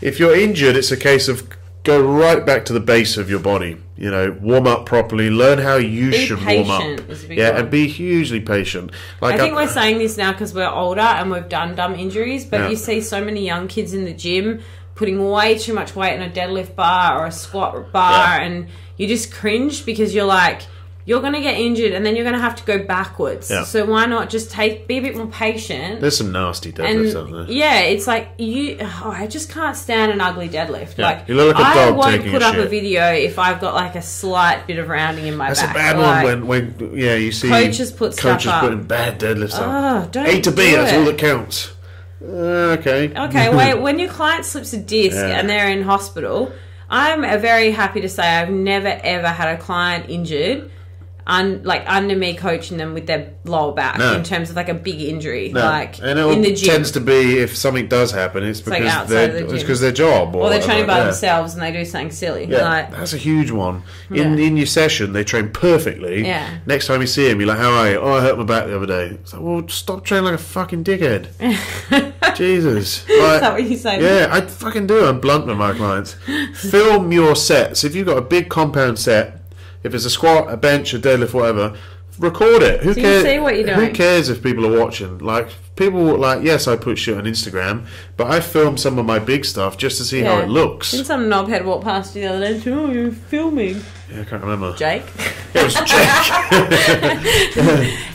if you're injured, it's a case of go right back to the base of your body. You know, warm up properly, learn how you Be should warm up. patient is a big Yeah, one. and be hugely patient. Like I think I- we're saying this now because we're older and we've done dumb injuries, but Yeah. you see so many young kids in the gym putting way too much weight in a deadlift bar or a squat bar, Yeah. and you just cringe because you're like, you're going to get injured and then you're going to have to go backwards. Yeah. So why not just take, be a bit more patient? there's some nasty deadlifts out there. yeah, it's like you. Oh, I just can't stand an ugly deadlift. Yeah, Like you look like a I dog won't taking put a up a video if I've got like a slight bit of rounding in my That's back. a bad Like, one when, when yeah you see Coaches put stuff coaches up. putting bad deadlifts Oh, up. don't A to B, that's all that counts. Uh, okay. Okay, [LAUGHS] wait. When your client slips a disc Yeah. and they're in hospital, I'm very happy to say I've never ever had a client injured, un, like under me coaching them with their lower back No. in terms of like a big injury, No. like and it in the gym. tends to be if something does happen, it's like because outside they're of the it's because their job or, or they're training by yeah. themselves and they do something silly. Yeah, Like, that's a huge one. In Yeah. in your session, they train perfectly. Yeah. Next time you see him, you're like, "How are you?" Oh, I hurt my back the other day. It's like, well, stop training like a fucking dickhead. [LAUGHS] Jesus. is that what you say? yeah, I fucking do. I'm blunt with my clients. [LAUGHS] Film your sets. If you've got a big compound set, if it's a squat, a bench, a deadlift, whatever, record it. Who So you cares? what you're Who cares if people are watching? Like people, like yes, I put shit on Instagram, but I film some of my big stuff just to see how it looks. Didn't some knobhead walk past you the other day? and said, Oh, you're filming, Yeah, I can't remember. Jake. Yeah, it was Jake. [LAUGHS]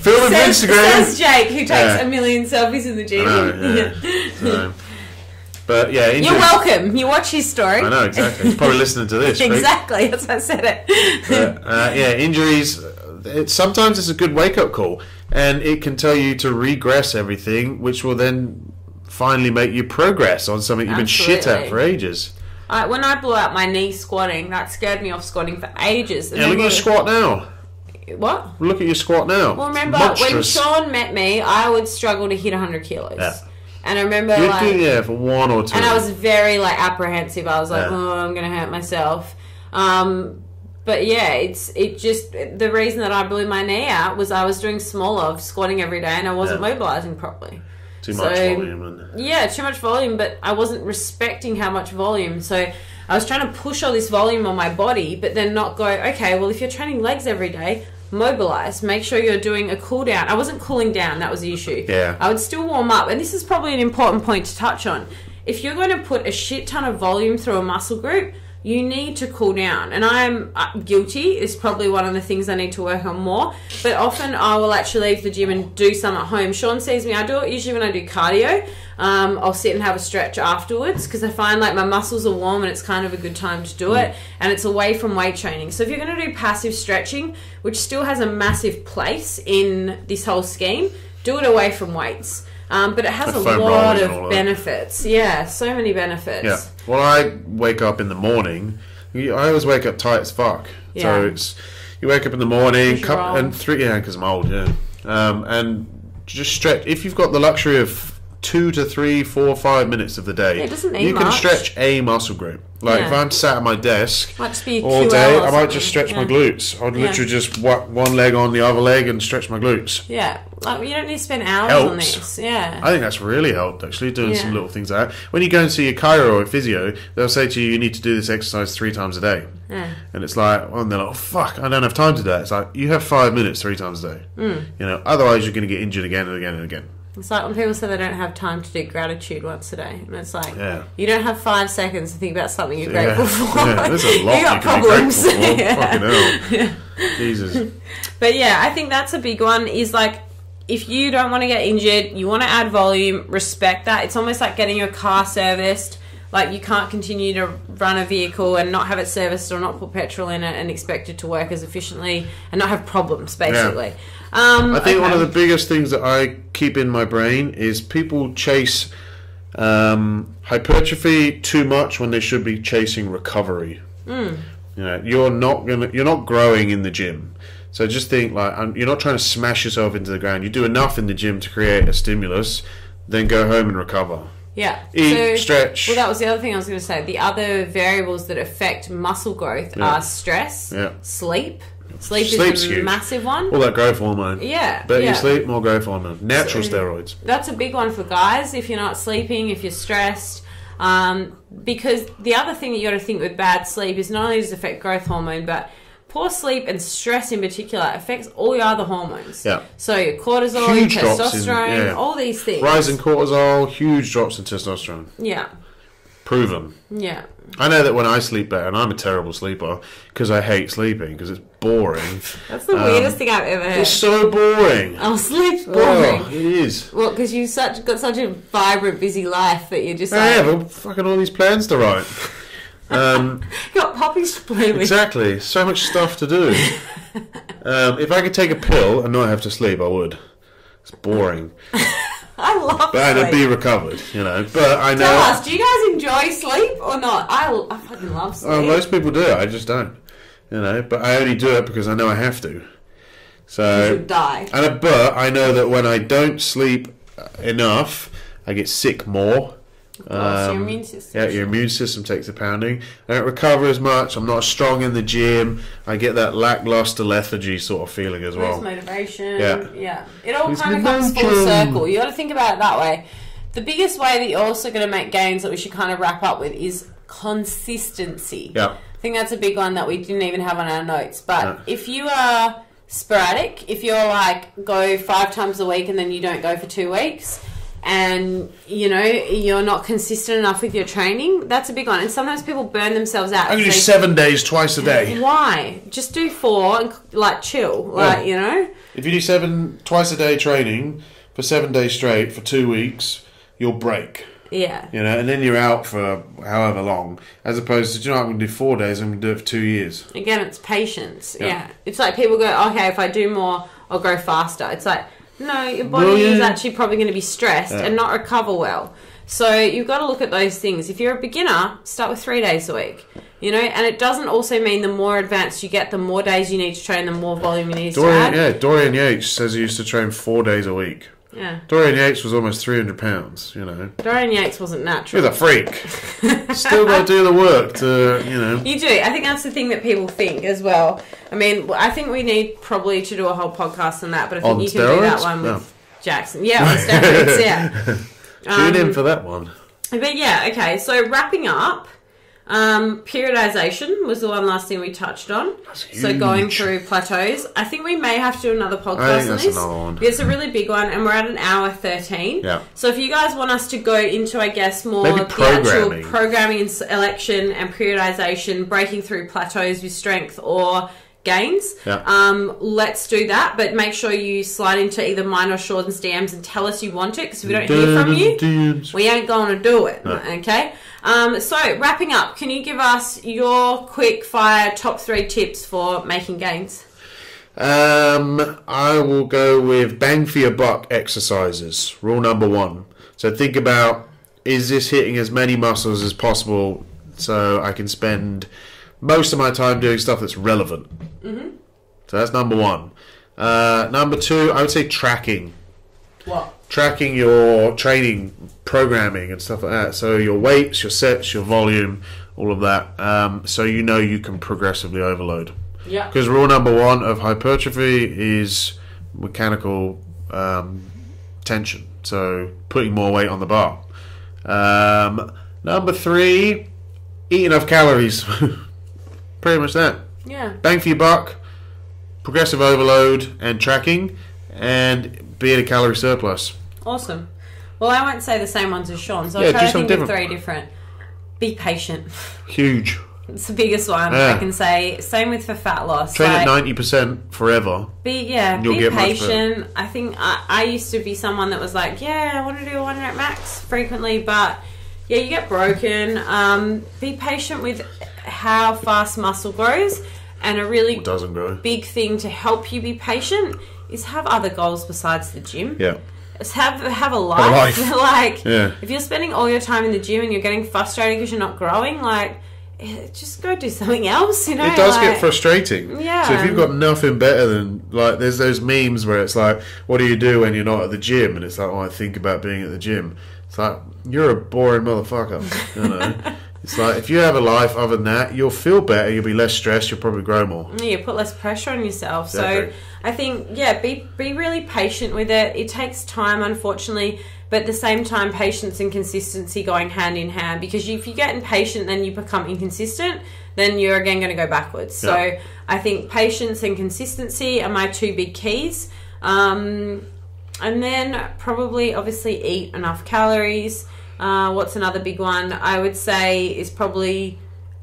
Film him says, Instagram. says Jake, who takes Yeah. a million selfies in the gym. know, yeah. [LAUGHS] No. But yeah, You're welcome. You watch his story. I know exactly. He's probably listening to this. [LAUGHS] exactly. That's why I said it. But, uh, yeah, injuries. It, sometimes it's a good wake up call, and it can tell you to regress everything, which will then finally make you progress on something you've been shit at for ages. I, when I blew out my knee squatting, that scared me off squatting for ages. And Yeah, look at your squat now. What? Look at your squat now. Well, remember when Sean met me, I would struggle to hit 100 kilos. Yeah. And I remember You'd like, yeah for one or two. and I was very like apprehensive. I was like, Yeah. oh, I'm gonna hurt myself. Um, but yeah, it's it just the reason that I blew my knee out was I was doing small of squatting every day and I wasn't Yeah. mobilizing properly. too much volume. And, Yeah, too much volume, but I wasn't respecting how much volume. So I was trying to push all this volume on my body, but then not go, okay, well, if you're training legs every day, mobilize. Make sure you're doing a cool down. I wasn't cooling down, that was the issue. Yeah. I would still warm up. And this is probably an important point to touch on. If you're going to put a shit ton of volume through a muscle group, you need to cool down. And I'm uh, guilty, is probably one of the things I need to work on more. But often I will actually leave the gym and do some at home. Sean sees me, I do it usually when I do cardio. Um, I'll sit and have a stretch afterwards because I find like my muscles are warm and it's kind of a good time to do it. And it's away from weight training. So if you're going to do passive stretching, which still has a massive place in this whole scheme, do it away from weights. Um, but it has The a lot of that. benefits. Yeah, so many benefits. yeah. Well, I wake up in the morning. I always wake up tight as fuck. Yeah. So it's you wake up in the morning, cup, and three yeah, because I'm old. Yeah. Um, and just stretch. If you've got the luxury of two to three, four, five minutes of the day. It doesn't need you can much. stretch a muscle group. Like if I'm sat at my desk Might just be a all day, I might something. just stretch my glutes. I'd Yeah. literally just whack one leg on the other leg and stretch my glutes. Yeah, like you don't need to spend hours on Helps. this. Yeah, I think that's really helped actually doing some little things like that. When you go and see a chiro or a physio, they'll say to you, you need to do this exercise three times a day. yeah. And it's like, well, and they're like, oh, fuck, I don't have time to do that. It's like, you have five minutes three times a day. Mm. You know, otherwise you're going to get injured again and again and again. It's like when people say they don't have time to do gratitude once a day, and it's like Yeah. you don't have five seconds to think about something you're Yeah. grateful for. Yeah, there's a [LAUGHS] lot you got you problems. [LAUGHS] Yeah. Fucking hell. Jesus. But yeah, I think that's a big one. Is like if you don't want to get injured, you want to add volume, respect that. It's almost like getting your car serviced. Like you can't continue to run a vehicle and not have it serviced or not put petrol in it and expect it to work as efficiently and not have problems. Basically, um, I think one of the biggest things that I keep in my brain is people chase um, hypertrophy too much when they should be chasing recovery. Hmm. You know, you're not gonna, you're not growing in the gym. So just think like um, you're not trying to smash yourself into the ground. You do enough in the gym to create a stimulus, then go home and recover. yeah. Eat, So- stretch. Well, that was the other thing I was going to say. The other variables that affect muscle growth Yeah. are stress, Yeah. sleep. Sleep Sleep's is a huge. massive one. All that growth hormone. Yeah, Better yeah. you sleep, more growth hormone. Natural So- steroids. That's a big one for guys if you're not sleeping, if you're stressed. Um, because the other thing that you got to think with bad sleep is not only does it affect growth hormone, but poor sleep and stress in particular affects all your other hormones. Yeah. So your cortisol, Huge your drops in- testosterone, yeah. all these things. Rise in cortisol, huge drops in testosterone. Yeah. Proven. Yeah. I know that when I sleep better, and I'm a terrible sleeper because I hate sleeping because it's boring. That's the Um, weirdest thing I've ever heard. It's so boring. Oh, sleep's boring. Oh, it is. Well, because you've such got such a vibrant, busy life that you're just I like have I've fucking all these plans to write. Um, [LAUGHS] got puppies to play with. exactly. So much stuff to do. [LAUGHS] Um, if I could take a pill and not have to sleep, I would. It's boring, [LAUGHS] [LAUGHS] I love but I'd be recovered, you know. But I know. Tell us, do you guys enjoy sleep or not? I, I fucking love oh, sleep. Oh, most people do. I just don't. You know, but I only do it because I know I have to. So, die. and but I know that when I don't sleep enough, I get sick more. Course, your Um, immune system Yeah, your immune system takes a pounding. I don't recover as much. I'm not strong in the gym. I get that lackluster lethargy sort of feeling as Lose well. motivation. Yeah. Yeah. It all Lose kind of comes full circle. You got to think about it that way. The biggest way that you're also going to make gains that we should kind of wrap up with is consistency. Yeah. I think that's a big one that we didn't even have on our notes. But Yeah. if you are sporadic, if you're like go five times a week and then you don't go for two weeks, and you know you're not consistent enough with your training, that's a big one. And sometimes people burn themselves out. I can do They- seven days twice a day. Why? Just do four and like chill, like you know. If you do seven twice a day training for seven days straight for two weeks, you'll break. Yeah. You know, and then you're out for however long. As opposed to, you know, I'm to do four days. I'm to do it for two years. Again, it's patience. Yeah. Yeah. It's like people go, okay, if I do more, I'll go faster. It's like, no, your body Well, is actually probably going to be stressed Yeah. and not recover well. So you've got to look at those things. If you're a beginner, start with three days a week. You know, and it doesn't also mean the more advanced you get, the more days you need to train, the more volume you need to Dorian, add. yeah, Dorian Yates says he used to train four days a week. Yeah. Dorian Yates was almost 300 pounds, you know. Dorian Yates wasn't natural. was a freak. [LAUGHS] Still got to do the work to, you know. You do. I think that's the thing that people think as well. I mean, I think we need probably to do a whole podcast on that, but I think On you can do that steroids? one No. with Jackson. Yeah, on steroids, yeah. [LAUGHS] Tune in Um, for that one. But yeah, okay. So wrapping up, um, periodization was the one last thing we touched on. So going through plateaus. I think we may have to do another podcast on this. another. It's a really big one, and we're at an hour thirteen. Yeah. So if you guys want us to go into, I guess, more Maybe the programming. actual programming and selection and periodization, breaking through plateaus with strength or gains. Yeah. Um, let's do that, but make sure you slide into either mine or Shorten's DMs and tell us you want it because we don't hear from you, we ain't going to do it. No. Okay. Um, so wrapping up, can you give us your quick fire top three tips for making gains? Um, I will go with bang for your buck exercises. Rule number one. So think about is this hitting as many muscles as possible so I can spend most of my time doing stuff that's relevant. Mm-hmm. So that's number one. Uh, number two, I would say tracking. What? Tracking your training programming and stuff like that. So your weights, your sets, your volume, all of that. Um, so you know you can progressively overload. Yeah. Because rule number one of hypertrophy is mechanical um, tension. So putting more weight on the bar. Um, number three, eat enough calories. [LAUGHS] Pretty much that. Yeah. Bang for your buck, progressive overload and tracking, and be at a calorie surplus. Awesome. Well, I won't say the same ones as Sean, so I'll try to think of three different. Be patient. [LAUGHS] Huge. It's the biggest one Yeah. I can say. Same with for fat loss. Train Like, at ninety percent forever. Be yeah, You'll be get patient. I think I, I used to be someone that was like, yeah, I want to do a one rep max frequently, but yeah, you get broken. Um, be patient with how fast muscle grows, and a really doesn't grow. big thing to help you be patient is have other goals besides the gym. Yeah. Have have a life. life. [LAUGHS] like Yeah. if you're spending all your time in the gym and you're getting frustrated because you're not growing, like eh, just go do [LAUGHS] something else. You know, It does like, get frustrating. Yeah. So if you've got nothing better than like, there's those memes where it's like, "What do you do when you're not at the gym?" And it's like, "Oh, I think about being at the gym." It's like you're a boring motherfucker. You know. [LAUGHS] it's like if you have a life other than that, you'll feel better. You'll be less stressed. You'll probably grow more. Yeah, put less pressure on yourself. Exactly. So I think yeah, be be really patient with it. It takes time, unfortunately, but at the same time, patience and consistency going hand in hand. Because if you get impatient, then you become inconsistent. Then you're again going to go backwards. So I think patience and consistency are my two big keys. Um, and then probably, obviously, eat enough calories. Uh, what's another big one? I would say is probably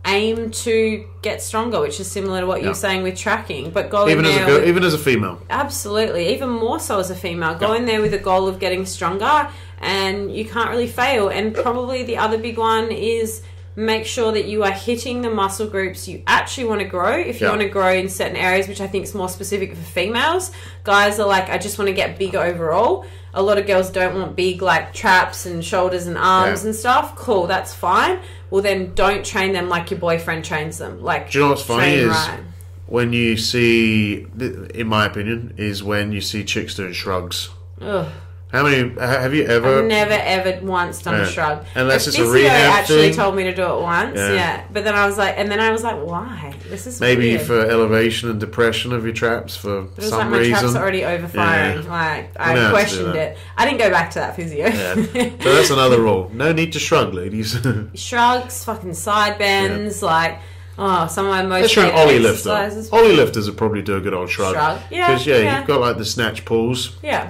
aim to get stronger, which is similar to what you Yeah. were saying with tracking. But go Even in as a there girl, with- even as a female. absolutely, even more so as a female, go Yeah. in there with a goal of getting stronger, and you can't really fail. And probably the other big one is make sure that you are hitting the muscle groups you actually want to grow. If you Yeah. want to grow in certain areas, which I think is more specific for females, guys are like, I just want to get big overall. A lot of girls don't want big like traps and shoulders and arms Yeah. and stuff. Cool, that's fine. Well, then don't train them like your boyfriend trains them. Like, Do you know what's funny is right. when you see, in my opinion, is when you see chicks doing shrugs. Ugh. How many have you ever? I've never ever once done Yeah. a shrug. Unless A it's a physio rehab actually thing. told me to do it once. Yeah. Yeah. but then I was like, and then I was like, why? This is Maybe weird. for elevation and depression of your traps for was some like my reason. traps are already overfiring. Yeah. Like You know how to I questioned it. I didn't go back to that physio. Yeah. So that's another rule. No need to shrug, ladies. [LAUGHS] Shrugs, fucking side bends, like oh, some of my most an Oly lifter. Oly lifters would probably do a good old shrug. Shrug. Yeah, Because yeah, yeah. you've got like the snatch pulls. Yeah,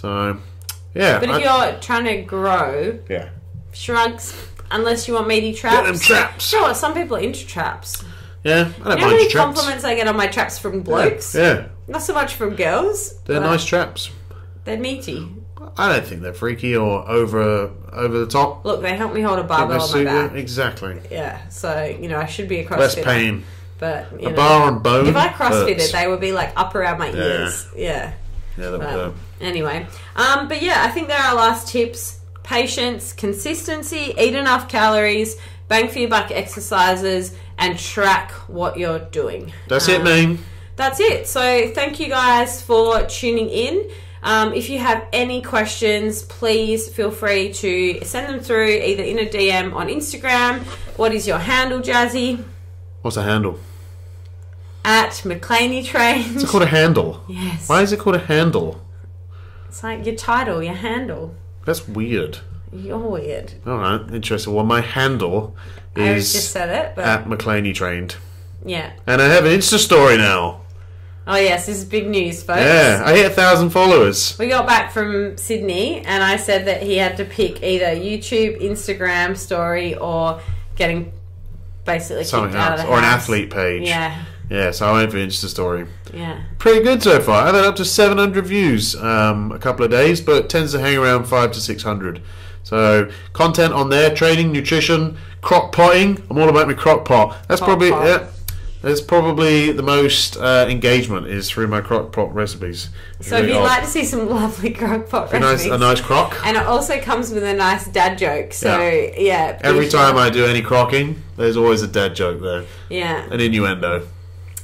So yeah. but if I- you're trying to grow, yeah. shrugs. Unless you want meaty traps. Get them traps. Sure, some people are into traps. Yeah. I don't You know how many traps. compliments I get on my traps from blokes? Yeah. Not so much from girls. They're nice traps. They're meaty. I don't think they're freaky or over over the top. Look, they help me hold a barbell on my back. Exactly. Yeah, so you know I should be a CrossFitter. Less pain. but you A know, bar on bone. if I CrossFitted, hurts. they would be like up around my ears. Yeah. Yeah, that would hurt. Anyway, um, but yeah, I think there are our last tips: patience, consistency, eat enough calories, bang for your buck exercises, and track what you're doing. That's it, Um, man. that's it. So thank you guys for tuning in. Um, if you have any questions, please feel free to send them through either in a DM on Instagram. What is your handle, Jazzy? What's a handle? At Mclaney Train. It's called a handle. yes. Why is it called a handle? It's like your title, your handle. That's weird. You're weird. All right, interesting. Well, my handle I just said it, but at Mclaney Trained, yeah. and I have an Insta story now. Oh yes, this is big news, folks. Yeah, I hit a thousand followers. We got back from Sydney, and I said that he had to pick either YouTube, Instagram story, or getting basically Something kicked out else, of the or an house. athlete page. Yeah, Yeah, so I went for Insta story. yeah. Pretty good so far. I've had up to 700 views um, a couple of days, but tends to hang around five to 600. So content on there, training, nutrition, crock potting. I'm all about my crock pot. That's Crock probably pot. yeah. That's probably the most uh, engagement is through my crock pot recipes. So if you'd odd. like to see some [LAUGHS] lovely crock pot a nice, recipes, a nice crock. and it also comes with a nice dad joke. So Yeah. yeah, Every be time I do any crocking, there's always a dad joke there, yeah. an innuendo.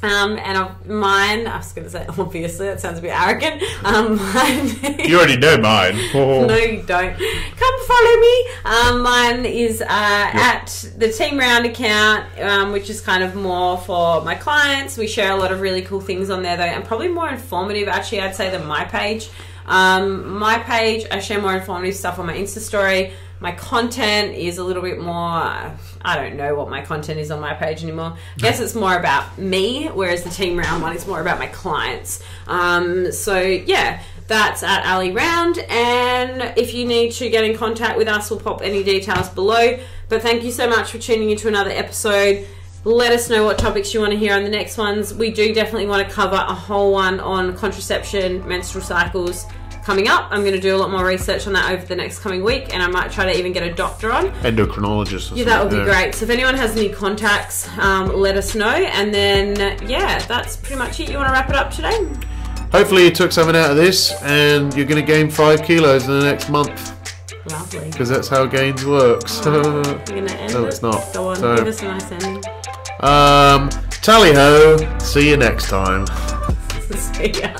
Um, and of mine, I was going to say, [LAUGHS] obviously, that sounds a bit arrogant. Um, [LAUGHS] mine You already know mine. [LAUGHS] no, you don't. Come follow me. Um, mine is uh, at the Team Round account, um, which is kind of more for my clients. We share a lot of really cool things on there, though, and probably more informative, actually, I'd say, than my page. Um, my page, I share more informative stuff on my Insta story. My content is a little bit more, I don't know what my content is on my page anymore. I guess it's more about me, whereas the Team Round one is more about my clients. Um, so, yeah, that's at Ali Round. And if you need to get in contact with us, we'll pop any details below. But thank you so much for tuning into another episode. Let us know what topics you want to hear on the next ones. We do definitely want to cover a whole one on contraception, menstrual cycles coming up. I'm going to do a lot more research on that over the next coming week, and I might try to even get a doctor on. Endocrinologist. Yeah, that would be yeah. great. So if anyone has any contacts, um, let us know. And then, yeah, that's pretty much it. You want to wrap it up today? Hopefully, you took something out of this, and you're going to gain five kilos in the next month Lovely. because that's how gains works. You're going [LAUGHS] to end No, it? it's not. Go on, So- give us a nice ending. um, tally ho! See you next time. [LAUGHS] See ya.